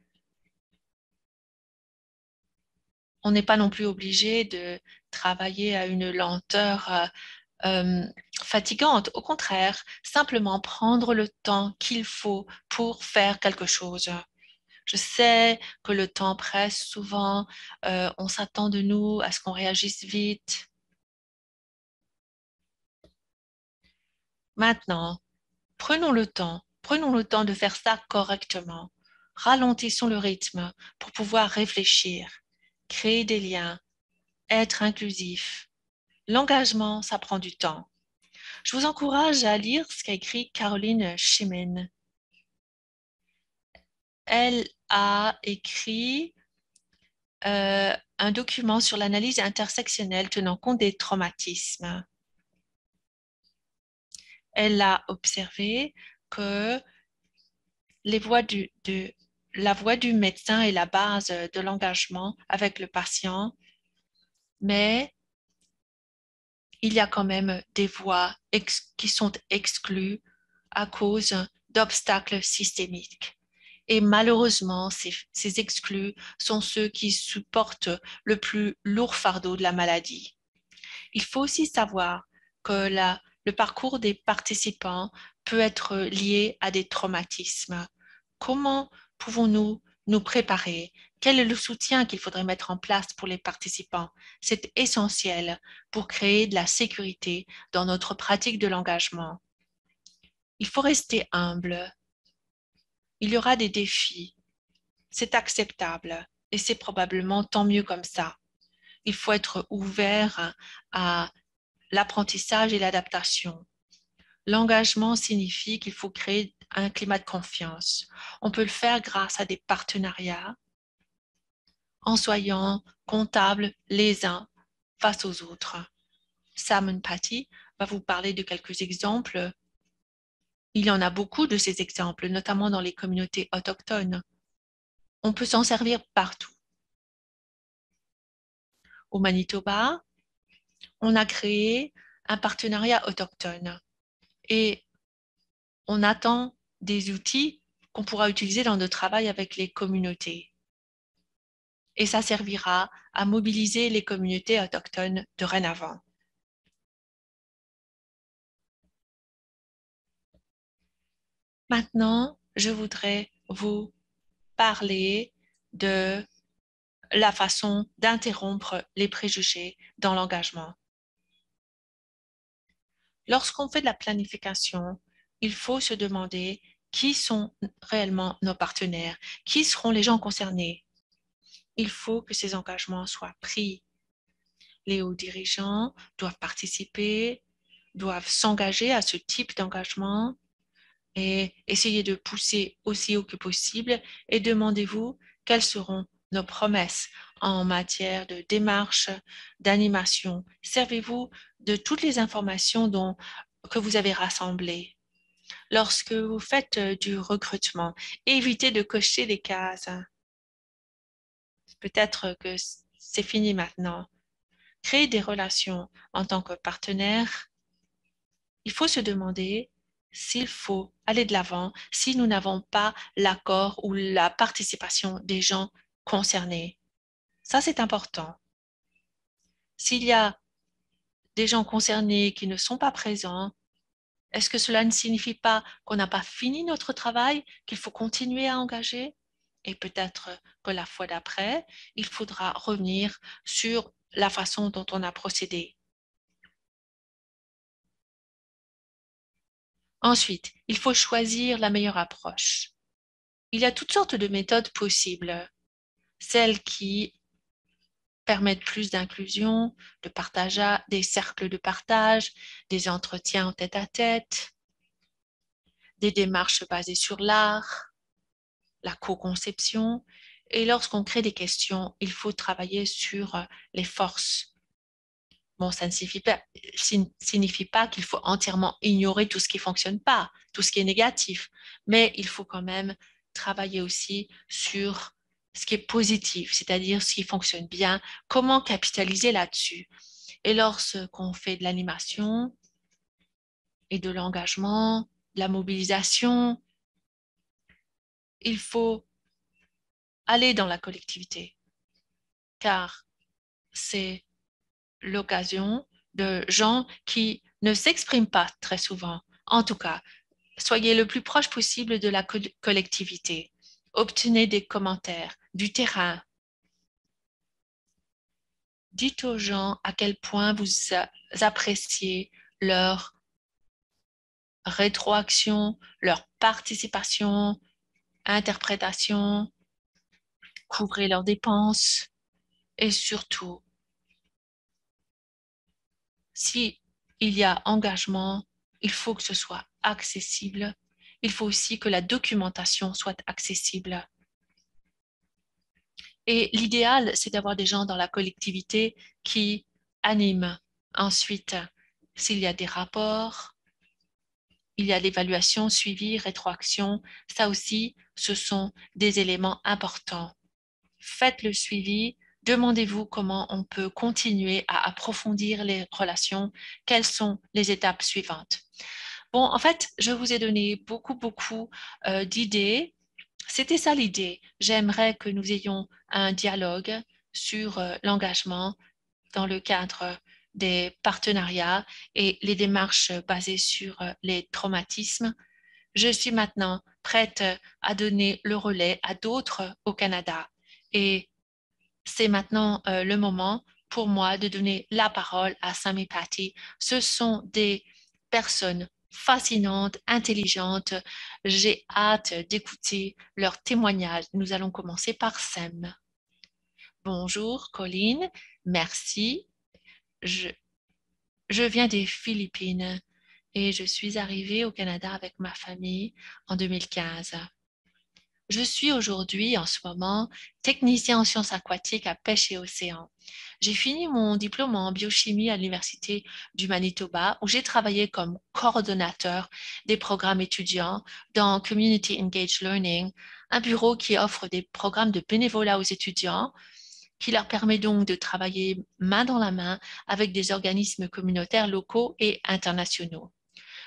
C: On n'est pas non plus obligé de travailler à une lenteur euh, euh, fatigante. Au contraire, simplement prendre le temps qu'il faut pour faire quelque chose. Je sais que le temps presse souvent, euh, on s'attend de nous à ce qu'on réagisse vite. Maintenant, prenons le temps, prenons le temps de faire ça correctement. Ralentissons le rythme pour pouvoir réfléchir, créer des liens, être inclusif. L'engagement, ça prend du temps. Je vous encourage à lire ce qu'a écrit Caroline Schimen. Elle a écrit euh, un document sur l'analyse intersectionnelle tenant compte des traumatismes. Elle a observé que la voix du médecin est la base de l'engagement avec le patient, mais il y a quand même des voix qui sont exclues à cause d'obstacles systémiques. Et malheureusement, ces, exclus sont ceux qui supportent le plus lourd fardeau de la maladie. Il faut aussi savoir que le parcours des participants peut être lié à des traumatismes. Comment pouvons-nous nous préparer? Quel est le soutien qu'il faudrait mettre en place pour les participants? C'est essentiel pour créer de la sécurité dans notre pratique de l'engagement. Il faut rester humble. Il y aura des défis. C'est acceptable et c'est probablement tant mieux comme ça. Il faut être ouvert à l'apprentissage et l'adaptation. L'engagement signifie qu'il faut créer un climat de confiance. On peut le faire grâce à des partenariats, en soyant comptables les uns face aux autres. Sam Patty va vous parler de quelques exemples. Il y en a beaucoup de ces exemples, notamment dans les communautés autochtones. On peut s'en servir partout. Au Manitoba, on a créé un partenariat autochtone et on attend des outils qu'on pourra utiliser dans notre travail avec les communautés et ça servira à mobiliser les communautés autochtones dorénavant. Maintenant, je voudrais vous parler de la façon d'interrompre les préjugés dans l'engagement. Lorsqu'on fait de la planification, il faut se demander qui sont réellement nos partenaires, qui seront les gens concernés, il faut que ces engagements soient pris. Les hauts dirigeants doivent participer, doivent s'engager à ce type d'engagement et essayer de pousser aussi haut que possible et demandez-vous quelles seront nos promesses en matière de démarche, d'animation. Servez-vous de toutes les informations dont, que vous avez rassemblées. Lorsque vous faites du recrutement, évitez de cocher les cases peut-être que c'est fini maintenant. Créer des relations en tant que partenaire, il faut se demander s'il faut aller de l'avant si nous n'avons pas l'accord ou la participation des gens concernés. Ça, c'est important. S'il y a des gens concernés qui ne sont pas présents, est-ce que cela ne signifie pas qu'on n'a pas fini notre travail, qu'il faut continuer à engager? Et peut-être que la fois d'après, il faudra revenir sur la façon dont on a procédé. Ensuite, il faut choisir la meilleure approche. Il y a toutes sortes de méthodes possibles. Celle qui permettre plus d'inclusion, de partage, des cercles de partage, des entretiens en tête-à-tête, des démarches basées sur l'art, la co-conception. Et lorsqu'on crée des questions, il faut travailler sur les forces. Bon, ça ne signifie pas, qu'il faut entièrement ignorer tout ce qui ne fonctionne pas, tout ce qui est négatif, mais il faut quand même travailler aussi sur ce qui est positif, c'est-à-dire ce qui fonctionne bien, comment capitaliser là-dessus. Et lorsqu'on fait de l'animation et de l'engagement, de la mobilisation, il faut aller dans la collectivité, car c'est l'occasion de gens qui ne s'expriment pas très souvent. En tout cas, soyez le plus proche possible de la collectivité. Obtenez des commentaires, du terrain. Dites aux gens à quel point vous appréciez leur rétroaction, leur participation, interprétation, couvrez leurs dépenses et surtout, si il y a engagement, il faut que ce soit accessible. Il faut aussi que la documentation soit accessible. Et l'idéal, c'est d'avoir des gens dans la collectivité qui animent. Ensuite, s'il y a des rapports, il y a l'évaluation, suivi, rétroaction. Ça aussi, ce sont des éléments importants. Faites le suivi. Demandez-vous comment on peut continuer à approfondir les relations. Quelles sont les étapes suivantes? Bon, en fait, je vous ai donné beaucoup, beaucoup euh, d'idées c'était ça l'idée. J'aimerais que nous ayons un dialogue sur euh, l'engagement dans le cadre des partenariats et les démarches basées sur euh, les traumatismes. Je suis maintenant prête à donner le relais à d'autres au Canada et c'est maintenant euh, le moment pour moi de donner la parole à Sammy Patty. Ce sont des personnes fascinantes, intelligentes. J'ai hâte d'écouter leurs témoignages. Nous allons commencer par Sam. Bonjour, Colline. Merci. Je, je viens des Philippines et je suis arrivée au Canada avec ma famille en 2015. Je suis aujourd'hui, en ce moment, technicien en sciences aquatiques à pêche et océan. J'ai fini mon diplôme en biochimie à l'Université du Manitoba, où j'ai travaillé comme coordonnateur des programmes étudiants dans Community Engaged Learning, un bureau qui offre des programmes de bénévolat aux étudiants, qui leur permet donc de travailler main dans la main avec des organismes communautaires locaux et internationaux.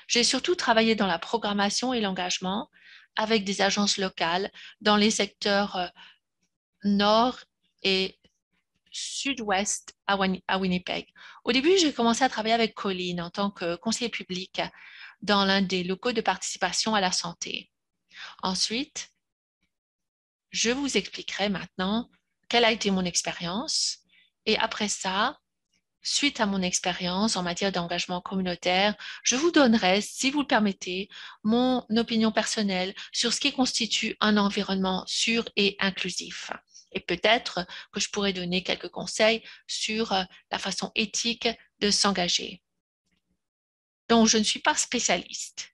C: J'ai surtout travaillé dans la programmation et l'engagement avec des agences locales dans les secteurs euh, nord et sud-ouest à, Winnipeg. Au début, j'ai commencé à travailler avec Colline en tant que conseiller public dans l'un des locaux de participation à la santé. Ensuite, je vous expliquerai maintenant quelle a été mon expérience et après ça, suite à mon expérience en matière d'engagement communautaire, je vous donnerai, si vous le permettez, mon opinion personnelle sur ce qui constitue un environnement sûr et inclusif. Et peut-être que je pourrais donner quelques conseils sur euh, la façon éthique de s'engager. Donc, je ne suis pas spécialiste.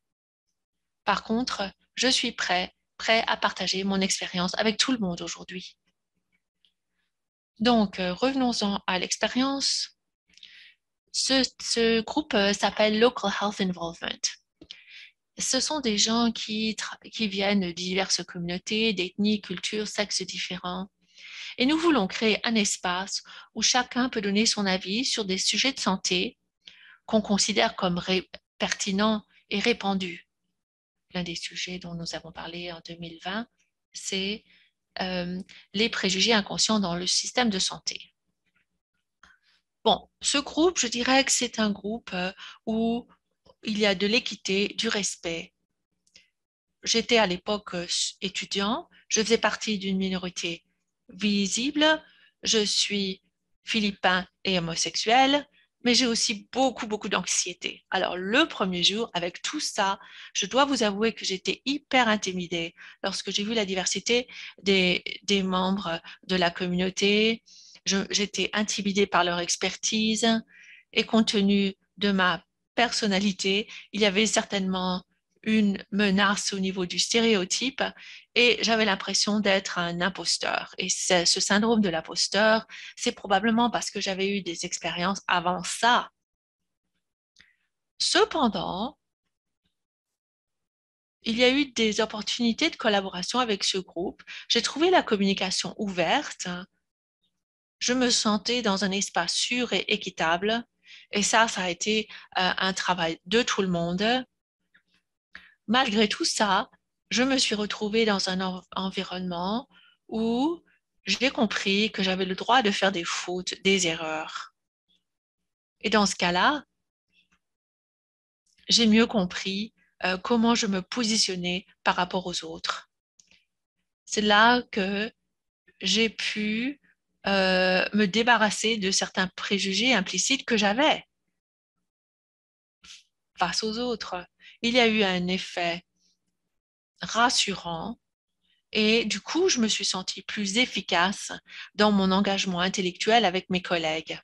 C: Par contre, je suis prêt, prêt à partager mon expérience avec tout le monde aujourd'hui. Donc, euh, revenons-en à l'expérience. Ce, groupe euh, s'appelle Local Health Involvement. Ce sont des gens qui, viennent de diverses communautés, d'ethnies, cultures, sexes différents. Et nous voulons créer un espace où chacun peut donner son avis sur des sujets de santé qu'on considère comme pertinents et répandus. L'un des sujets dont nous avons parlé en 2020, c'est euh, les préjugés inconscients dans le système de santé. Bon, ce groupe, je dirais que c'est un groupe euh, où il y a de l'équité, du respect. J'étais à l'époque euh, étudiant, je faisais partie d'une minorité visible, je suis philippin et homosexuel, mais j'ai aussi beaucoup, beaucoup d'anxiété. Alors, le premier jour, avec tout ça, je dois vous avouer que j'étais hyper intimidée lorsque j'ai vu la diversité des, des membres de la communauté, j'étais intimidée par leur expertise et compte tenu de ma personnalité, il y avait certainement une menace au niveau du stéréotype et j'avais l'impression d'être un imposteur. Et ce syndrome de l'imposteur, c'est probablement parce que j'avais eu des expériences avant ça. Cependant, il y a eu des opportunités de collaboration avec ce groupe. J'ai trouvé la communication ouverte. Je me sentais dans un espace sûr et équitable. Et ça, ça a été euh, un travail de tout le monde. Malgré tout ça, je me suis retrouvée dans un environnement où j'ai compris que j'avais le droit de faire des fautes, des erreurs. Et dans ce cas-là, j'ai mieux compris euh, comment je me positionnais par rapport aux autres. C'est là que j'ai pu euh, me débarrasser de certains préjugés implicites que j'avais face aux autres. Il y a eu un effet rassurant et du coup, je me suis sentie plus efficace dans mon engagement intellectuel avec mes collègues.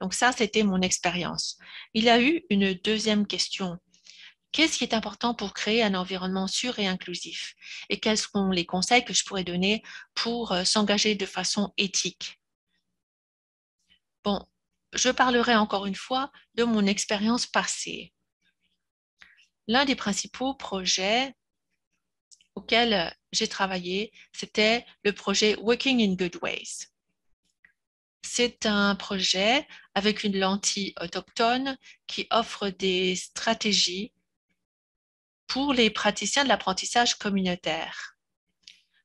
C: Donc ça, c'était mon expérience. Il y a eu une deuxième question. Qu'est-ce qui est important pour créer un environnement sûr et inclusif? Et quels sont les conseils que je pourrais donner pour euh, s'engager de façon éthique? Bon, je parlerai encore une fois de mon expérience passée. L'un des principaux projets auxquels euh, j'ai travaillé, c'était le projet Working in Good Ways. C'est un projet avec une lentille autochtone qui offre des stratégies pour les praticiens de l'apprentissage communautaire.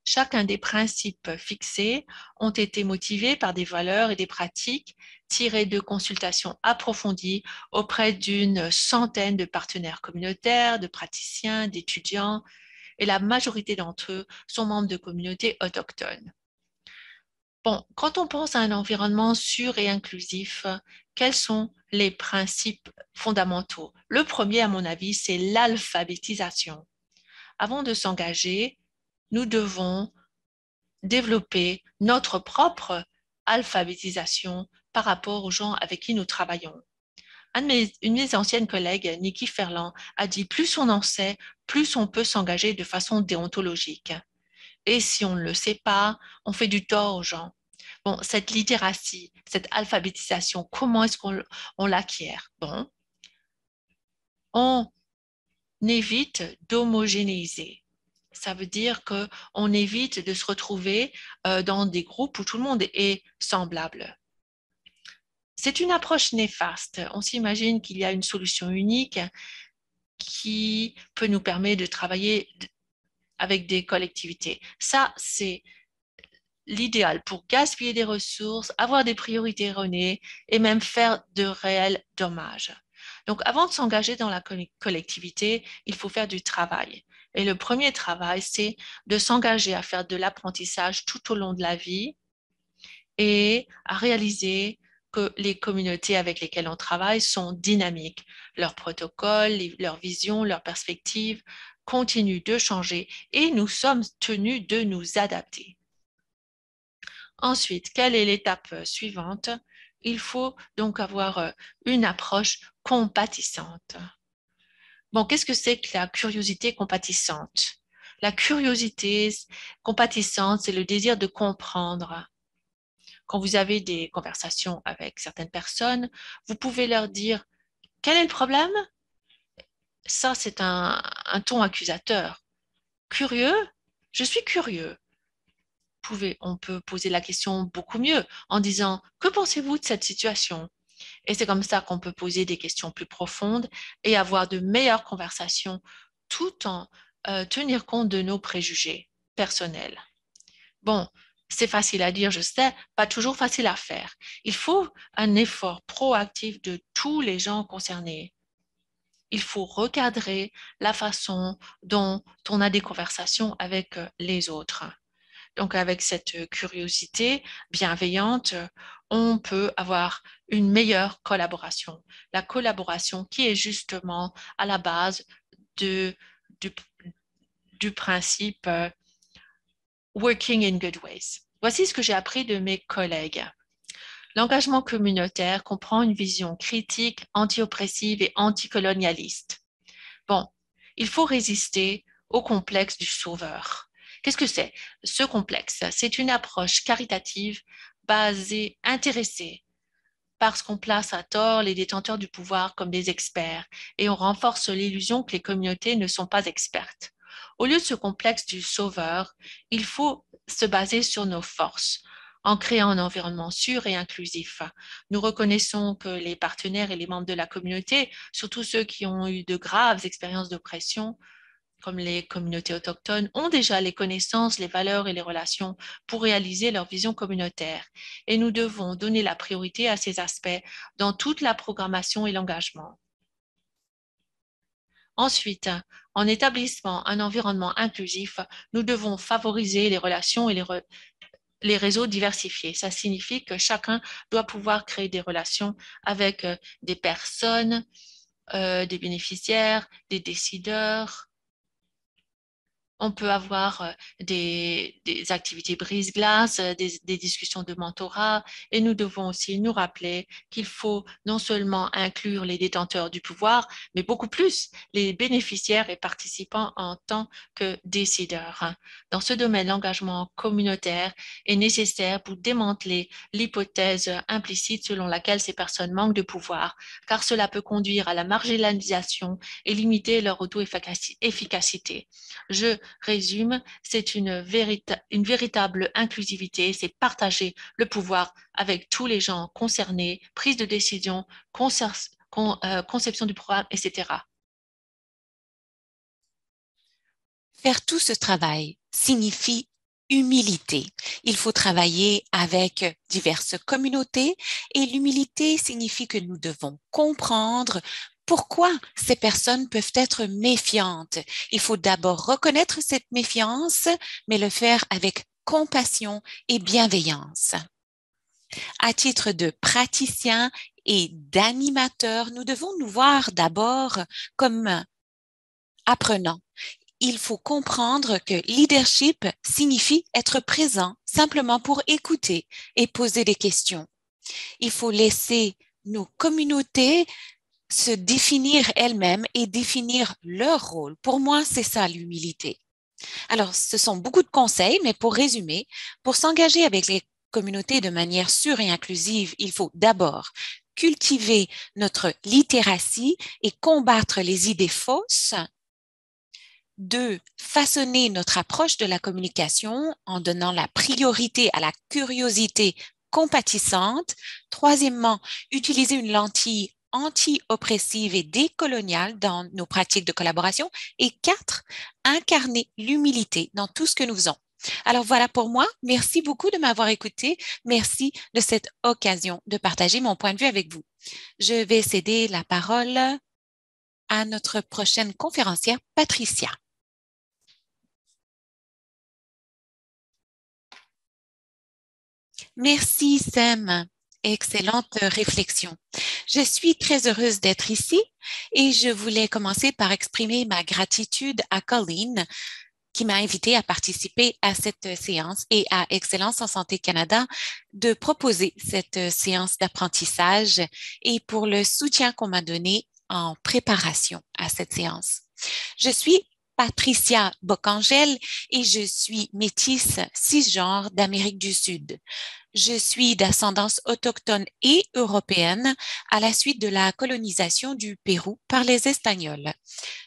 C: Chacun des principes fixés ont été motivés par des valeurs et des pratiques tirées de consultations approfondies auprès d'une centaine de partenaires communautaires, de praticiens, d'étudiants, et la majorité d'entre eux sont membres de communautés autochtones. Quand on pense à un environnement sûr et inclusif, quels sont les principes fondamentaux? Le premier, à mon avis, c'est l'alphabétisation. Avant de s'engager, nous devons développer notre propre alphabétisation par rapport aux gens avec qui nous travaillons. une de mes anciennes collègues, Nikki Ferland, a dit plus on en sait, plus on peut s'engager de façon déontologique. Et si on ne le sait pas, on fait du tort aux gens. Bon, cette littératie, cette alphabétisation, comment est-ce qu'on l'acquiert? Bon, on évite d'homogénéiser. Ça veut dire qu'on évite de se retrouver euh, dans des groupes où tout le monde est semblable. C'est une approche néfaste. On s'imagine qu'il y a une solution unique qui peut nous permettre de travailler avec des collectivités. Ça, c'est l'idéal pour gaspiller des ressources, avoir des priorités erronées et même faire de réels dommages. Donc, avant de s'engager dans la collectivité, il faut faire du travail. Et le premier travail, c'est de s'engager à faire de l'apprentissage tout au long de la vie et à réaliser que les communautés avec lesquelles on travaille sont dynamiques. Leurs protocoles, leurs visions, leurs perspectives continuent de changer et nous sommes tenus de nous adapter. Ensuite, quelle est l'étape euh, suivante? Il faut donc avoir euh, une approche compatissante. Bon, qu'est-ce que c'est que la curiosité compatissante? La curiosité compatissante, c'est le désir de comprendre quand vous avez des conversations avec certaines personnes, vous pouvez leur dire quel est le problème? Ça, c'est un, ton accusateur. Curieux Je suis curieux. on peut poser la question beaucoup mieux en disant que pensez-vous de cette situation? Et c'est comme ça qu'on peut poser des questions plus profondes et avoir de meilleures conversations tout en euh, tenir compte de nos préjugés personnels. Bon, c'est facile à dire, je sais, pas toujours facile à faire. Il faut un effort proactif de tous les gens concernés. Il faut recadrer la façon dont on a des conversations avec euh, les autres. Donc, avec cette curiosité bienveillante, on peut avoir une meilleure collaboration. La collaboration qui est justement à la base du principe euh, working in good ways. Voici ce que j'ai appris de mes collègues. L'engagement communautaire comprend une vision critique, anti-oppressive et anticolonialiste. Bon, il faut résister au complexe du sauveur. Qu'est-ce que c'est Ce complexe, c'est une approche caritative basée, intéressée, parce qu'on place à tort les détenteurs du pouvoir comme des experts et on renforce l'illusion que les communautés ne sont pas expertes. Au lieu de ce complexe du sauveur, il faut se baser sur nos forces en créant un environnement sûr et inclusif. Nous reconnaissons que les partenaires et les membres de la communauté, surtout ceux qui ont eu de graves expériences d'oppression, comme les communautés autochtones, ont déjà les connaissances, les valeurs et les relations pour réaliser leur vision communautaire. Et nous devons donner la priorité à ces aspects dans toute la programmation et l'engagement. Ensuite, en établissant un environnement inclusif, nous devons favoriser les relations et les, les réseaux diversifiés. Ça signifie que chacun doit pouvoir créer des relations avec euh, des personnes, euh, des bénéficiaires, des décideurs, on peut avoir euh, des, activités brise-glace, euh, des, discussions de mentorat, et nous devons aussi nous rappeler qu'il faut non seulement inclure les détenteurs du pouvoir, mais beaucoup plus les bénéficiaires et participants en tant que décideurs. Dans ce domaine, l'engagement communautaire est nécessaire pour démanteler l'hypothèse implicite selon laquelle ces personnes manquent de pouvoir, car cela peut conduire à la marginalisation et limiter leur auto-efficacité. Je résume, c'est une, véritable inclusivité, c'est partager le pouvoir avec tous les gens concernés, prise de décision, euh, conception du programme, etc.
B: Faire tout ce travail signifie humilité. Il faut travailler avec diverses communautés et l'humilité signifie que nous devons comprendre pourquoi ces personnes peuvent être méfiantes? Il faut d'abord reconnaître cette méfiance, mais le faire avec compassion et bienveillance. À titre de praticien et d'animateur, nous devons nous voir d'abord comme apprenants. Il faut comprendre que leadership signifie être présent simplement pour écouter et poser des questions. Il faut laisser nos communautés se définir elles-mêmes et définir leur rôle. Pour moi, c'est ça l'humilité. Alors, ce sont beaucoup de conseils, mais pour résumer, pour s'engager avec les communautés de manière sûre et inclusive, il faut d'abord cultiver notre littératie et combattre les idées fausses. Deux, façonner notre approche de la communication en donnant la priorité à la curiosité compatissante. Troisièmement, utiliser une lentille anti-oppressive et décoloniale dans nos pratiques de collaboration. Et quatre, incarner l'humilité dans tout ce que nous faisons. Alors voilà pour moi. Merci beaucoup de m'avoir écouté. Merci de cette occasion de partager mon point de vue avec vous. Je vais céder la parole à notre prochaine conférencière, Patricia. Merci, Sam. Excellente réflexion. Je suis très heureuse d'être ici et je voulais commencer par exprimer ma gratitude à Colleen qui m'a invité à participer à cette séance et à Excellence en Santé Canada de proposer cette séance d'apprentissage et pour le soutien qu'on m'a donné en préparation à cette séance. Je suis Patricia Bocangel et je suis métisse cisgenre d'Amérique du Sud. Je suis d'ascendance autochtone et européenne à la suite de la colonisation du Pérou par les Espagnols.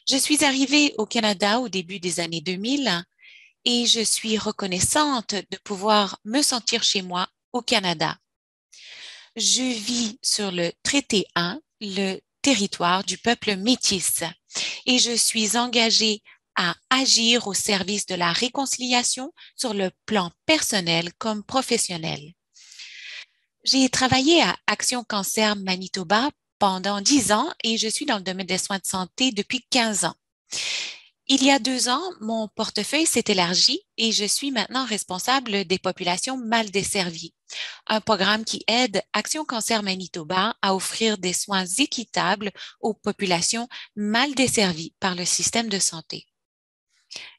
B: Je suis arrivée au Canada au début des années 2000 et je suis reconnaissante de pouvoir me sentir chez moi au Canada. Je vis sur le traité 1, le territoire du peuple métis, et je suis engagée à agir au service de la réconciliation sur le plan personnel comme professionnel. J'ai travaillé à Action Cancer Manitoba pendant dix ans et je suis dans le domaine des soins de santé depuis 15 ans. Il y a deux ans, mon portefeuille s'est élargi et je suis maintenant responsable des populations mal desservies, un programme qui aide Action Cancer Manitoba à offrir des soins équitables aux populations mal desservies par le système de santé.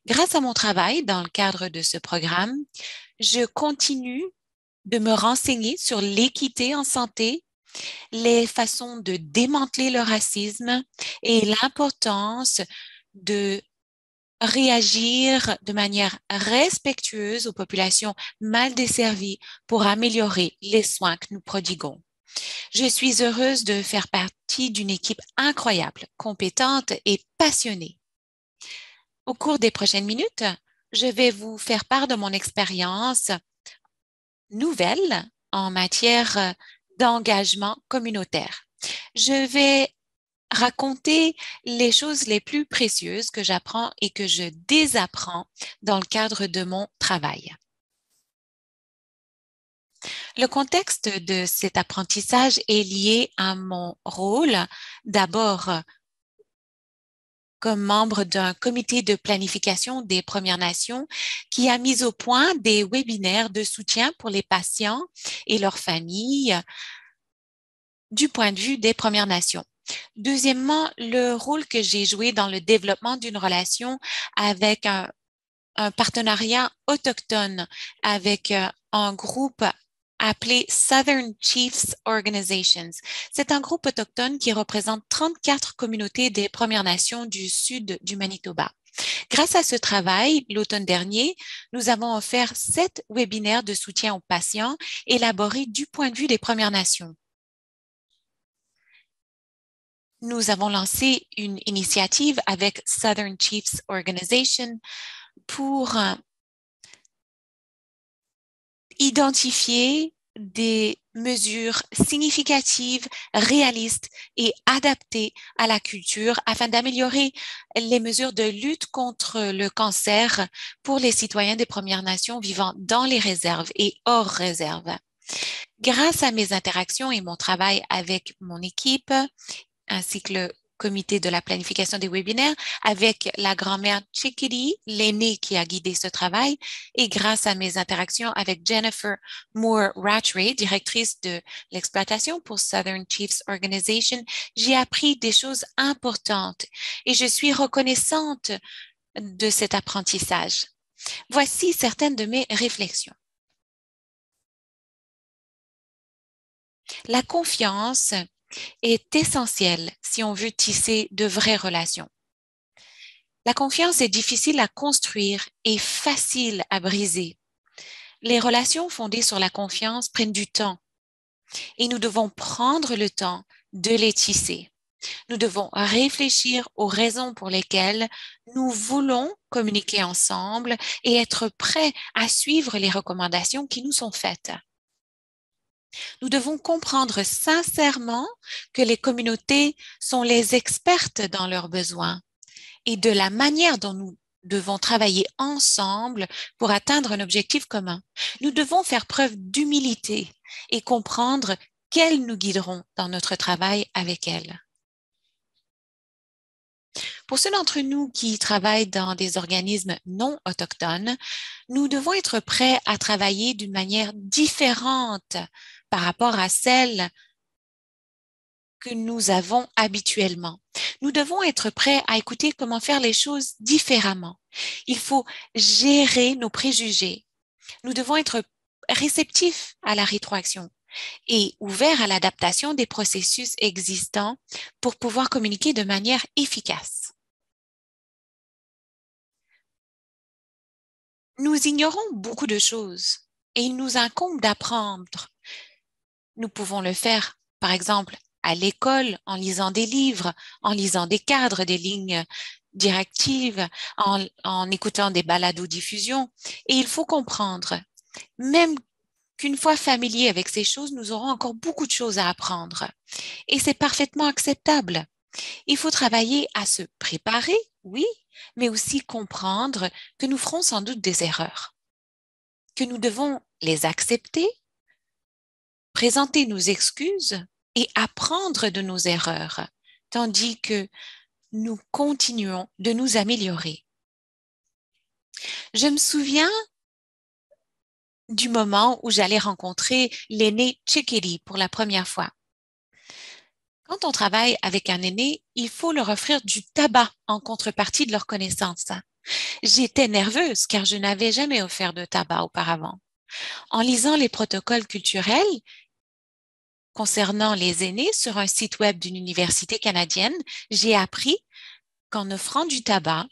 B: Grâce à mon travail dans le cadre de ce programme, je continue de me renseigner sur l'équité en santé, les façons de démanteler le racisme et l'importance de réagir de manière respectueuse aux populations mal desservies pour améliorer les soins que nous prodiguons. Je suis heureuse de faire partie d'une équipe incroyable, compétente et passionnée. Au cours des prochaines minutes, je vais vous faire part de mon expérience nouvelle en matière d'engagement communautaire. Je vais raconter les choses les plus précieuses que j'apprends et que je désapprends dans le cadre de mon travail. Le contexte de cet apprentissage est lié à mon rôle, d'abord comme membre d'un comité de planification des Premières Nations qui a mis au point des webinaires de soutien pour les patients et leurs familles du point de vue des Premières Nations. Deuxièmement, le rôle que j'ai joué dans le développement d'une relation avec un, partenariat autochtone avec euh, un groupe appelé Southern Chiefs Organizations. C'est un groupe autochtone qui représente 34 communautés des Premières Nations du sud du Manitoba. Grâce à ce travail, l'automne dernier, nous avons offert sept webinaires de soutien aux patients élaborés du point de vue des Premières Nations. Nous avons lancé une initiative avec Southern Chiefs Organization pour euh, identifier des mesures significatives, réalistes et adaptées à la culture afin d'améliorer les mesures de lutte contre le cancer pour les citoyens des Premières Nations vivant dans les réserves et hors réserve. Grâce à mes interactions et mon travail avec mon équipe ainsi que le comité de la planification des webinaires avec la grand-mère Chickadee, l'aînée qui a guidé ce travail, et grâce à mes interactions avec Jennifer Moore Rattray, directrice de l'exploitation pour Southern Chiefs Organization, j'ai appris des choses importantes et je suis reconnaissante de cet apprentissage. Voici certaines de mes réflexions. La confiance est essentiel si on veut tisser de vraies relations. La confiance est difficile à construire et facile à briser. Les relations fondées sur la confiance prennent du temps et nous devons prendre le temps de les tisser. Nous devons réfléchir aux raisons pour lesquelles nous voulons communiquer ensemble et être prêts à suivre les recommandations qui nous sont faites. Nous devons comprendre sincèrement que les communautés sont les expertes dans leurs besoins et de la manière dont nous devons travailler ensemble pour atteindre un objectif commun. Nous devons faire preuve d'humilité et comprendre qu'elles nous guideront dans notre travail avec elles. Pour ceux d'entre nous qui travaillent dans des organismes non autochtones, nous devons être prêts à travailler d'une manière différente par rapport à celle que nous avons habituellement. Nous devons être prêts à écouter comment faire les choses différemment. Il faut gérer nos préjugés. Nous devons être réceptifs à la rétroaction et ouverts à l'adaptation des processus existants pour pouvoir communiquer de manière efficace. Nous ignorons beaucoup de choses et il nous incombe d'apprendre nous pouvons le faire, par exemple, à l'école, en lisant des livres, en lisant des cadres, des lignes directives, en, écoutant des balades ou diffusions. Et il faut comprendre, même qu'une fois familier avec ces choses, nous aurons encore beaucoup de choses à apprendre. Et c'est parfaitement acceptable. Il faut travailler à se préparer, oui, mais aussi comprendre que nous ferons sans doute des erreurs, que nous devons les accepter présenter nos excuses et apprendre de nos erreurs, tandis que nous continuons de nous améliorer. Je me souviens du moment où j'allais rencontrer l'aîné Chickadee pour la première fois. Quand on travaille avec un aîné, il faut leur offrir du tabac en contrepartie de leur connaissance. J'étais nerveuse car je n'avais jamais offert de tabac auparavant. En lisant les protocoles culturels concernant les aînés sur un site web d'une université canadienne, j'ai appris qu'en offrant du tabac,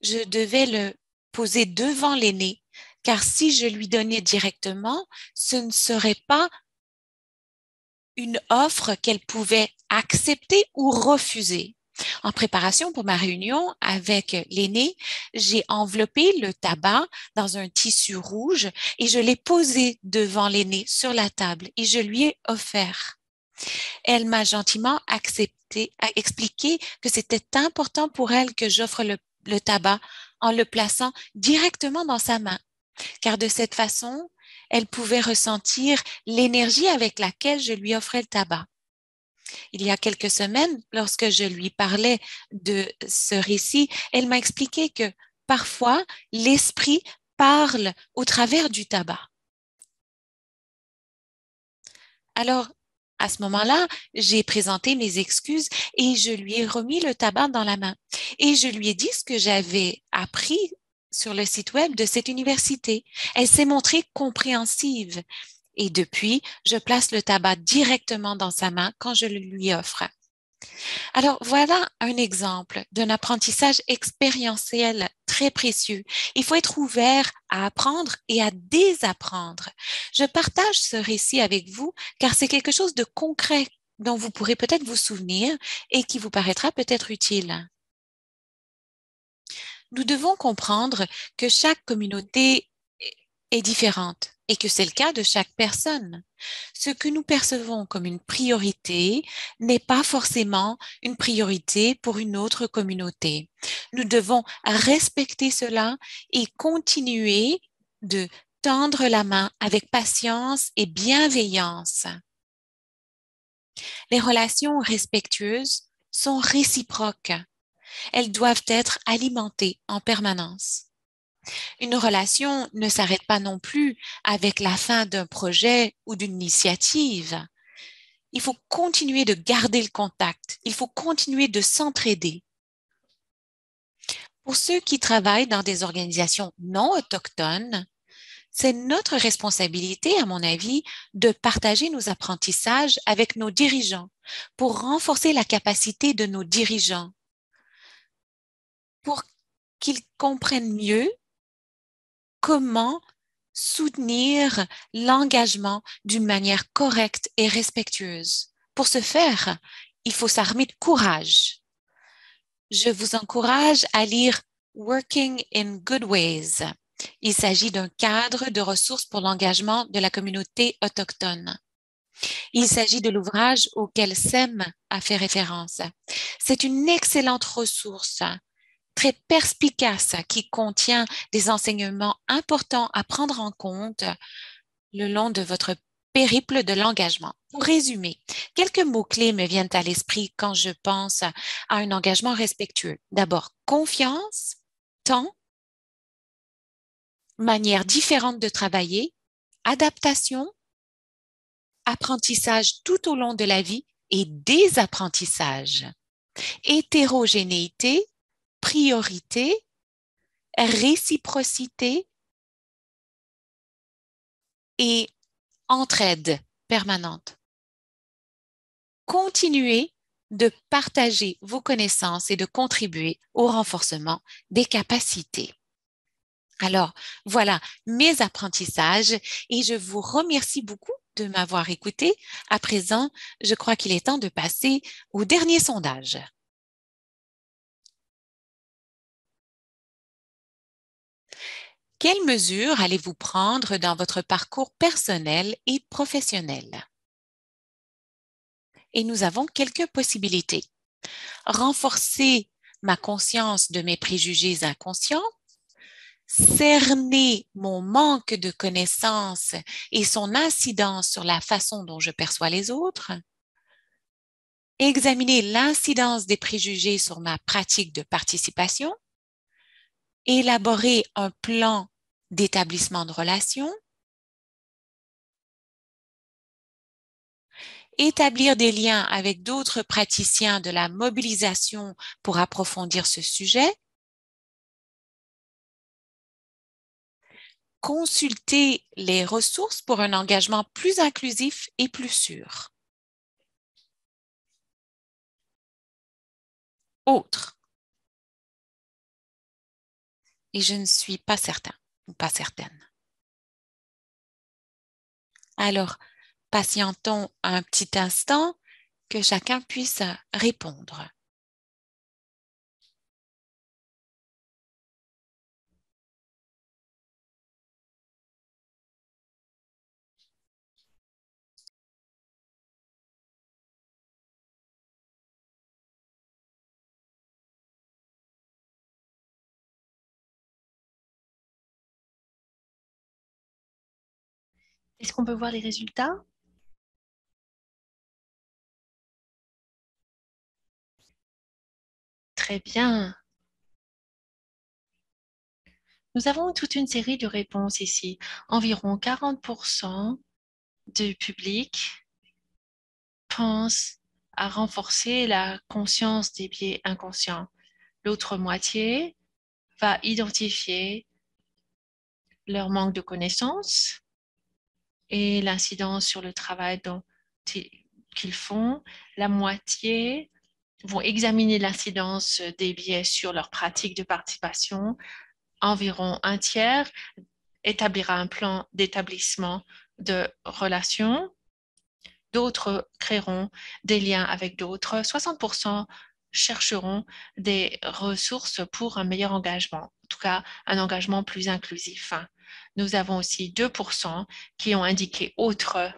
B: je devais le poser devant l'aîné, car si je lui donnais directement, ce ne serait pas une offre qu'elle pouvait accepter ou refuser. En préparation pour ma réunion avec l'aîné, j'ai enveloppé le tabac dans un tissu rouge et je l'ai posé devant l'aîné sur la table et je lui ai offert. Elle m'a gentiment accepté, expliqué que c'était important pour elle que j'offre le, le tabac en le plaçant directement dans sa main, car de cette façon, elle pouvait ressentir l'énergie avec laquelle je lui offrais le tabac. Il y a quelques semaines, lorsque je lui parlais de ce récit, elle m'a expliqué que parfois l'esprit parle au travers du tabac. Alors, à ce moment-là, j'ai présenté mes excuses et je lui ai remis le tabac dans la main. Et je lui ai dit ce que j'avais appris sur le site web de cette université. Elle s'est montrée compréhensive et depuis, je place le tabac directement dans sa main quand je le lui offre. Alors voilà un exemple d'un apprentissage expérientiel très précieux. Il faut être ouvert à apprendre et à désapprendre. Je partage ce récit avec vous car c'est quelque chose de concret dont vous pourrez peut-être vous souvenir et qui vous paraîtra peut-être utile. Nous devons comprendre que chaque communauté est différente et que c'est le cas de chaque personne. Ce que nous percevons comme une priorité n'est pas forcément une priorité pour une autre communauté. Nous devons respecter cela et continuer de tendre la main avec patience et bienveillance. Les relations respectueuses sont réciproques. Elles doivent être alimentées en permanence. Une relation ne s'arrête pas non plus avec la fin d'un projet ou d'une initiative. Il faut continuer de garder le contact. Il faut continuer de s'entraider. Pour ceux qui travaillent dans des organisations non autochtones, c'est notre responsabilité, à mon avis, de partager nos apprentissages avec nos dirigeants pour renforcer la capacité de nos dirigeants, pour qu'ils comprennent mieux comment soutenir l'engagement d'une manière correcte et respectueuse. Pour ce faire, il faut s'armer de courage. Je vous encourage à lire Working in Good Ways. Il s'agit d'un cadre de ressources pour l'engagement de la communauté autochtone. Il s'agit de l'ouvrage auquel SEM a fait référence. C'est une excellente ressource très perspicace qui contient des enseignements importants à prendre en compte le long de votre périple de l'engagement. Pour résumer, quelques mots-clés me viennent à l'esprit quand je pense à un engagement respectueux. D'abord, confiance, temps, manière différente de travailler, adaptation, apprentissage tout au long de la vie et désapprentissage, hétérogénéité, priorité, réciprocité et entraide permanente. Continuez de partager vos connaissances et de contribuer au renforcement des capacités. Alors, voilà mes apprentissages et je vous remercie beaucoup de m'avoir écouté. À présent, je crois qu'il est temps de passer au dernier sondage. Quelles mesures allez-vous prendre dans votre parcours personnel et professionnel? Et nous avons quelques possibilités. Renforcer ma conscience de mes préjugés inconscients, cerner mon manque de connaissances et son incidence sur la façon dont je perçois les autres, examiner l'incidence des préjugés sur ma pratique de participation, élaborer un plan d'établissement de relations établir des liens avec d'autres praticiens de la mobilisation pour approfondir ce sujet, consulter les ressources pour un engagement plus inclusif et plus sûr. Autre. Et je ne suis pas certain ou pas certaine. Alors, patientons un petit instant que chacun puisse répondre.
C: Est-ce qu'on peut voir les résultats? Très bien. Nous avons toute une série de réponses ici. Environ 40% du public pense à renforcer la conscience des biais inconscients. L'autre moitié va identifier leur manque de connaissances et l'incidence sur le travail qu'ils font. La moitié vont examiner l'incidence des biais sur leur pratique de participation. Environ un tiers établira un plan d'établissement de relations. D'autres créeront des liens avec d'autres. 60% chercheront des ressources pour un meilleur engagement, en tout cas un engagement plus inclusif. Nous avons aussi 2% qui ont indiqué autre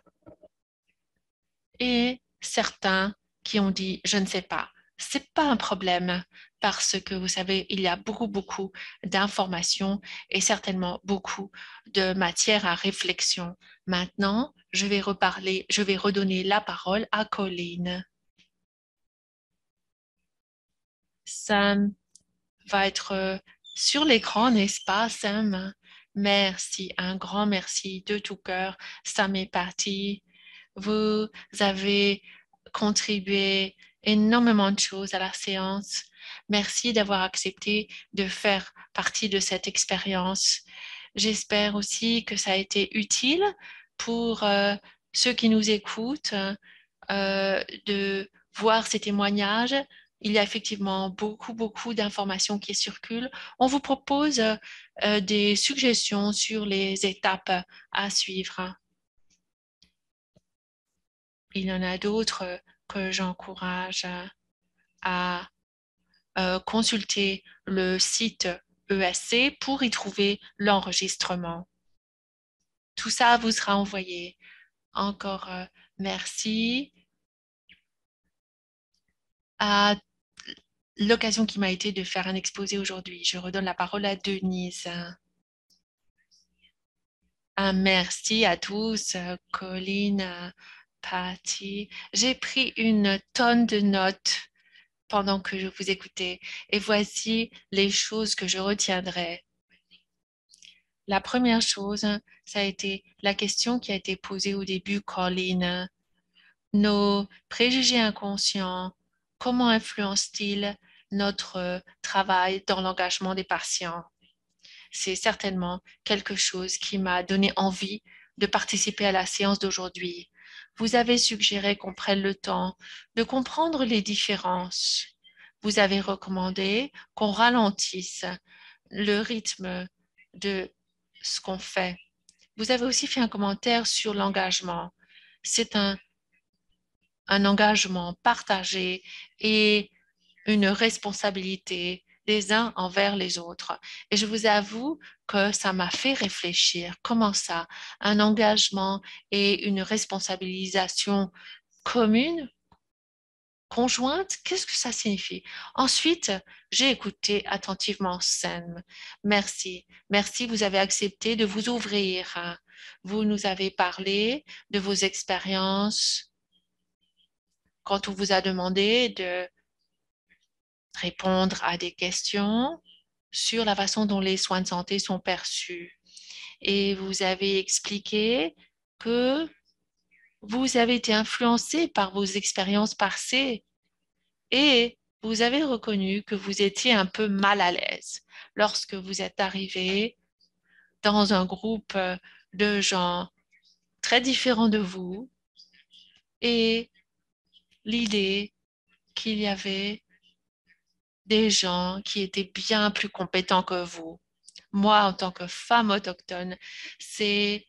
C: et certains qui ont dit je ne sais pas. C'est pas un problème parce que vous savez, il y a beaucoup, beaucoup d'informations et certainement beaucoup de matière à réflexion. Maintenant, je vais reparler, je vais redonner la parole à Colline. Sam va être sur l'écran, n'est-ce pas, Sam? Merci, un grand merci de tout cœur. Ça m'est parti. Vous avez contribué énormément de choses à la séance. Merci d'avoir accepté de faire partie de cette expérience. J'espère aussi que ça a été utile pour euh, ceux qui nous écoutent euh, de voir ces témoignages il y a effectivement beaucoup, beaucoup d'informations qui circulent. On vous propose euh, des suggestions sur les étapes à suivre. Il y en a d'autres que j'encourage à euh, consulter le site ESC pour y trouver l'enregistrement. Tout ça vous sera envoyé. Encore euh, merci à l'occasion qui m'a été de faire un exposé aujourd'hui. Je redonne la parole à Denise. Un merci à tous, Colline, Patty. J'ai pris une tonne de notes pendant que je vous écoutais et voici les choses que je retiendrai. La première chose, ça a été la question qui a été posée au début, Colline. Nos préjugés inconscients, comment influencent-ils notre euh, travail dans l'engagement des patients. C'est certainement quelque chose qui m'a donné envie de participer à la séance d'aujourd'hui. Vous avez suggéré qu'on prenne le temps de comprendre les différences. Vous avez recommandé qu'on ralentisse le rythme de ce qu'on fait. Vous avez aussi fait un commentaire sur l'engagement. C'est un, un engagement partagé et une responsabilité les uns envers les autres. Et je vous avoue que ça m'a fait réfléchir. Comment ça? Un engagement et une responsabilisation commune conjointe, qu'est-ce que ça signifie? Ensuite, j'ai écouté attentivement Sam. Merci. Merci, vous avez accepté de vous ouvrir. Vous nous avez parlé de vos expériences quand on vous a demandé de répondre à des questions sur la façon dont les soins de santé sont perçus. Et vous avez expliqué que vous avez été influencé par vos expériences passées et vous avez reconnu que vous étiez un peu mal à l'aise lorsque vous êtes arrivé dans un groupe de gens très différents de vous et l'idée qu'il y avait des gens qui étaient bien plus compétents que vous. Moi, en tant que femme autochtone, c'est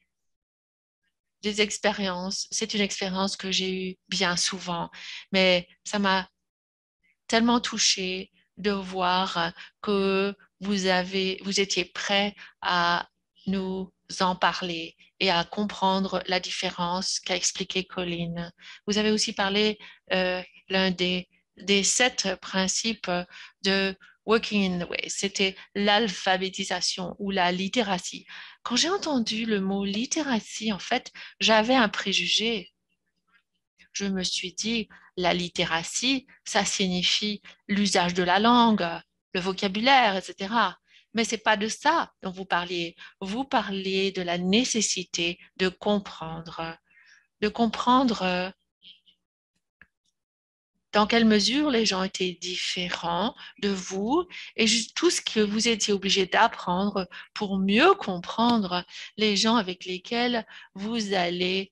C: des expériences, c'est une expérience que j'ai eue bien souvent, mais ça m'a tellement touchée de voir que vous avez, vous étiez prêt à nous en parler et à comprendre la différence qu'a expliqué Colline. Vous avez aussi parlé euh, l'un des, des sept principes de Working in the Way. C'était l'alphabétisation ou la littératie. Quand j'ai entendu le mot littératie, en fait, j'avais un préjugé. Je me suis dit, la littératie, ça signifie l'usage de la langue, le vocabulaire, etc. Mais ce n'est pas de ça dont vous parliez. Vous parliez de la nécessité de comprendre, de comprendre dans quelle mesure les gens étaient différents de vous et tout ce que vous étiez obligé d'apprendre pour mieux comprendre les gens avec lesquels vous allez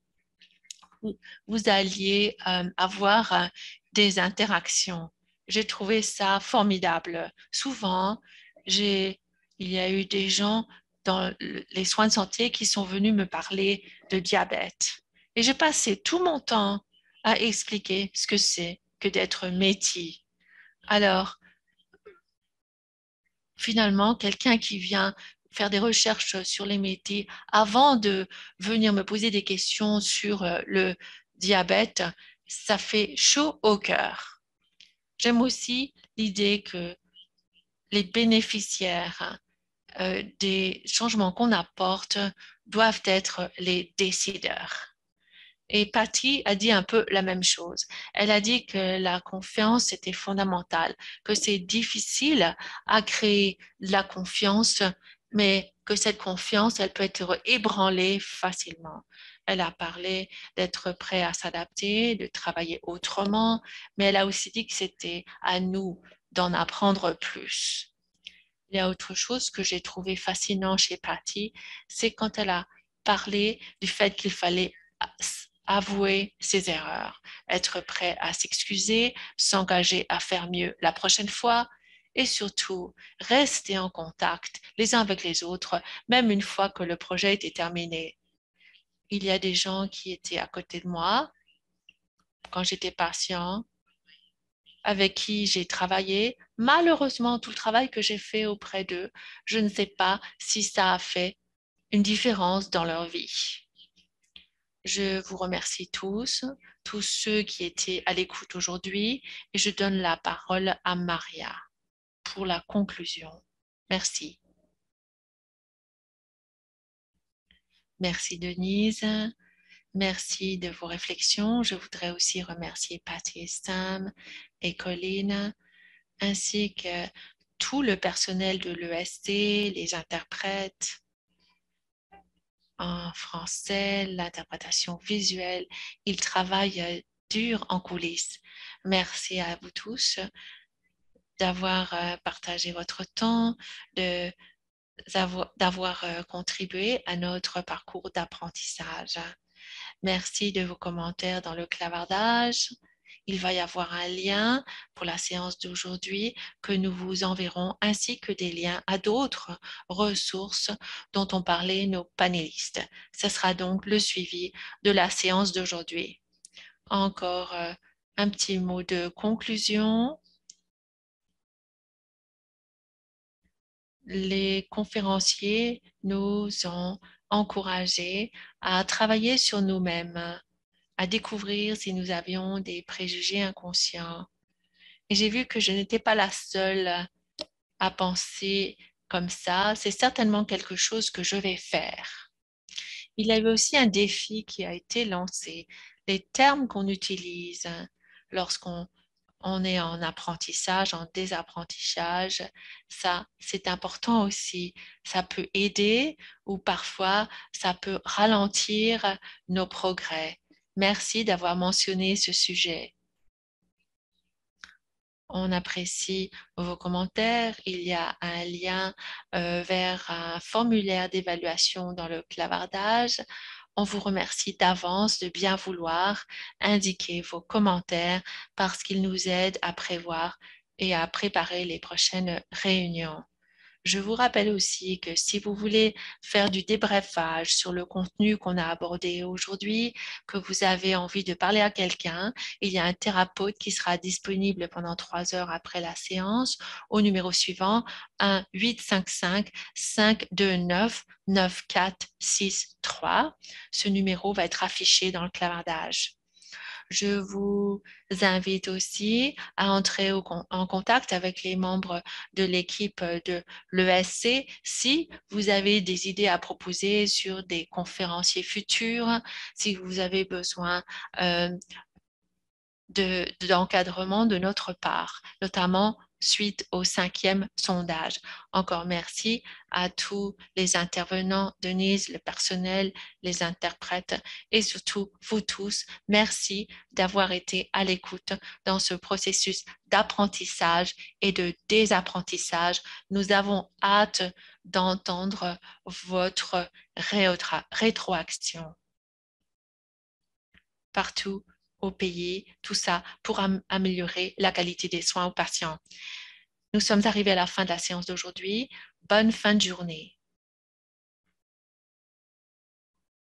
C: vous alliez euh, avoir euh, des interactions. J'ai trouvé ça formidable. Souvent, il y a eu des gens dans les soins de santé qui sont venus me parler de diabète. Et j'ai passé tout mon temps à expliquer ce que c'est que d'être métis. Alors, finalement, quelqu'un qui vient faire des recherches sur les métis avant de venir me poser des questions sur euh, le diabète, ça fait chaud au cœur. J'aime aussi l'idée que les bénéficiaires euh, des changements qu'on apporte doivent être les décideurs. Et Patty a dit un peu la même chose. Elle a dit que la confiance était fondamentale, que c'est difficile à créer la confiance, mais que cette confiance, elle peut être ébranlée facilement. Elle a parlé d'être prêt à s'adapter, de travailler autrement, mais elle a aussi dit que c'était à nous d'en apprendre plus. Il y a autre chose que j'ai trouvé fascinant chez Patty, c'est quand elle a parlé du fait qu'il fallait avouer ses erreurs, être prêt à s'excuser, s'engager à faire mieux la prochaine fois et surtout rester en contact les uns avec les autres, même une fois que le projet était terminé. Il y a des gens qui étaient à côté de moi quand j'étais patient, avec qui j'ai travaillé. Malheureusement, tout le travail que j'ai fait auprès d'eux, je ne sais pas si ça a fait une différence dans leur vie. Je vous remercie tous, tous ceux qui étaient à l'écoute aujourd'hui, et je donne la parole à Maria pour la conclusion. Merci. Merci Denise. Merci de vos réflexions. Je voudrais aussi remercier Patty Sam et Colline, ainsi que tout le personnel de l'EST, les interprètes, en français, l'interprétation visuelle. Ils travaillent euh, dur en coulisses. Merci à vous tous d'avoir euh, partagé votre temps, d'avoir euh, contribué à notre parcours d'apprentissage. Merci de vos commentaires dans le clavardage il va y avoir un lien pour la séance d'aujourd'hui que nous vous enverrons ainsi que des liens à d'autres ressources dont ont parlé nos panélistes. Ce sera donc le suivi de la séance d'aujourd'hui. Encore euh, un petit mot de conclusion. Les conférenciers nous ont encouragés à travailler sur nous-mêmes à découvrir si nous avions des préjugés inconscients. Et j'ai vu que je n'étais pas la seule à penser comme ça. C'est certainement quelque chose que je vais faire. Il y avait aussi un défi qui a été lancé. Les termes qu'on utilise lorsqu'on on est en apprentissage, en désapprentissage, ça, c'est important aussi. Ça peut aider ou parfois ça peut ralentir nos progrès. Merci d'avoir mentionné ce sujet. On apprécie vos commentaires. Il y a un lien euh, vers un formulaire d'évaluation dans le clavardage. On vous remercie d'avance de bien vouloir indiquer vos commentaires parce qu'ils nous aident à prévoir et à préparer les prochaines réunions. Je vous rappelle aussi que si vous voulez faire du débriefage sur le contenu qu'on a abordé aujourd'hui, que vous avez envie de parler à quelqu'un, il y a un thérapeute qui sera disponible pendant trois heures après la séance au numéro suivant 1 855 529 9463. Ce numéro va être affiché dans le clavardage. Je vous invite aussi à entrer en contact avec les membres de l'équipe de l'ESC si vous avez des idées à proposer sur des conférenciers futurs, si vous avez besoin euh, d'encadrement de, de notre part, notamment suite au cinquième sondage. Encore merci à tous les intervenants, Denise, le personnel, les interprètes et surtout vous tous. Merci d'avoir été à l'écoute dans ce processus d'apprentissage et de désapprentissage. Nous avons hâte d'entendre votre rétroaction partout au pays, tout ça pour améliorer la qualité des soins aux patients. Nous sommes arrivés à la fin de la séance d'aujourd'hui. Bonne fin de journée.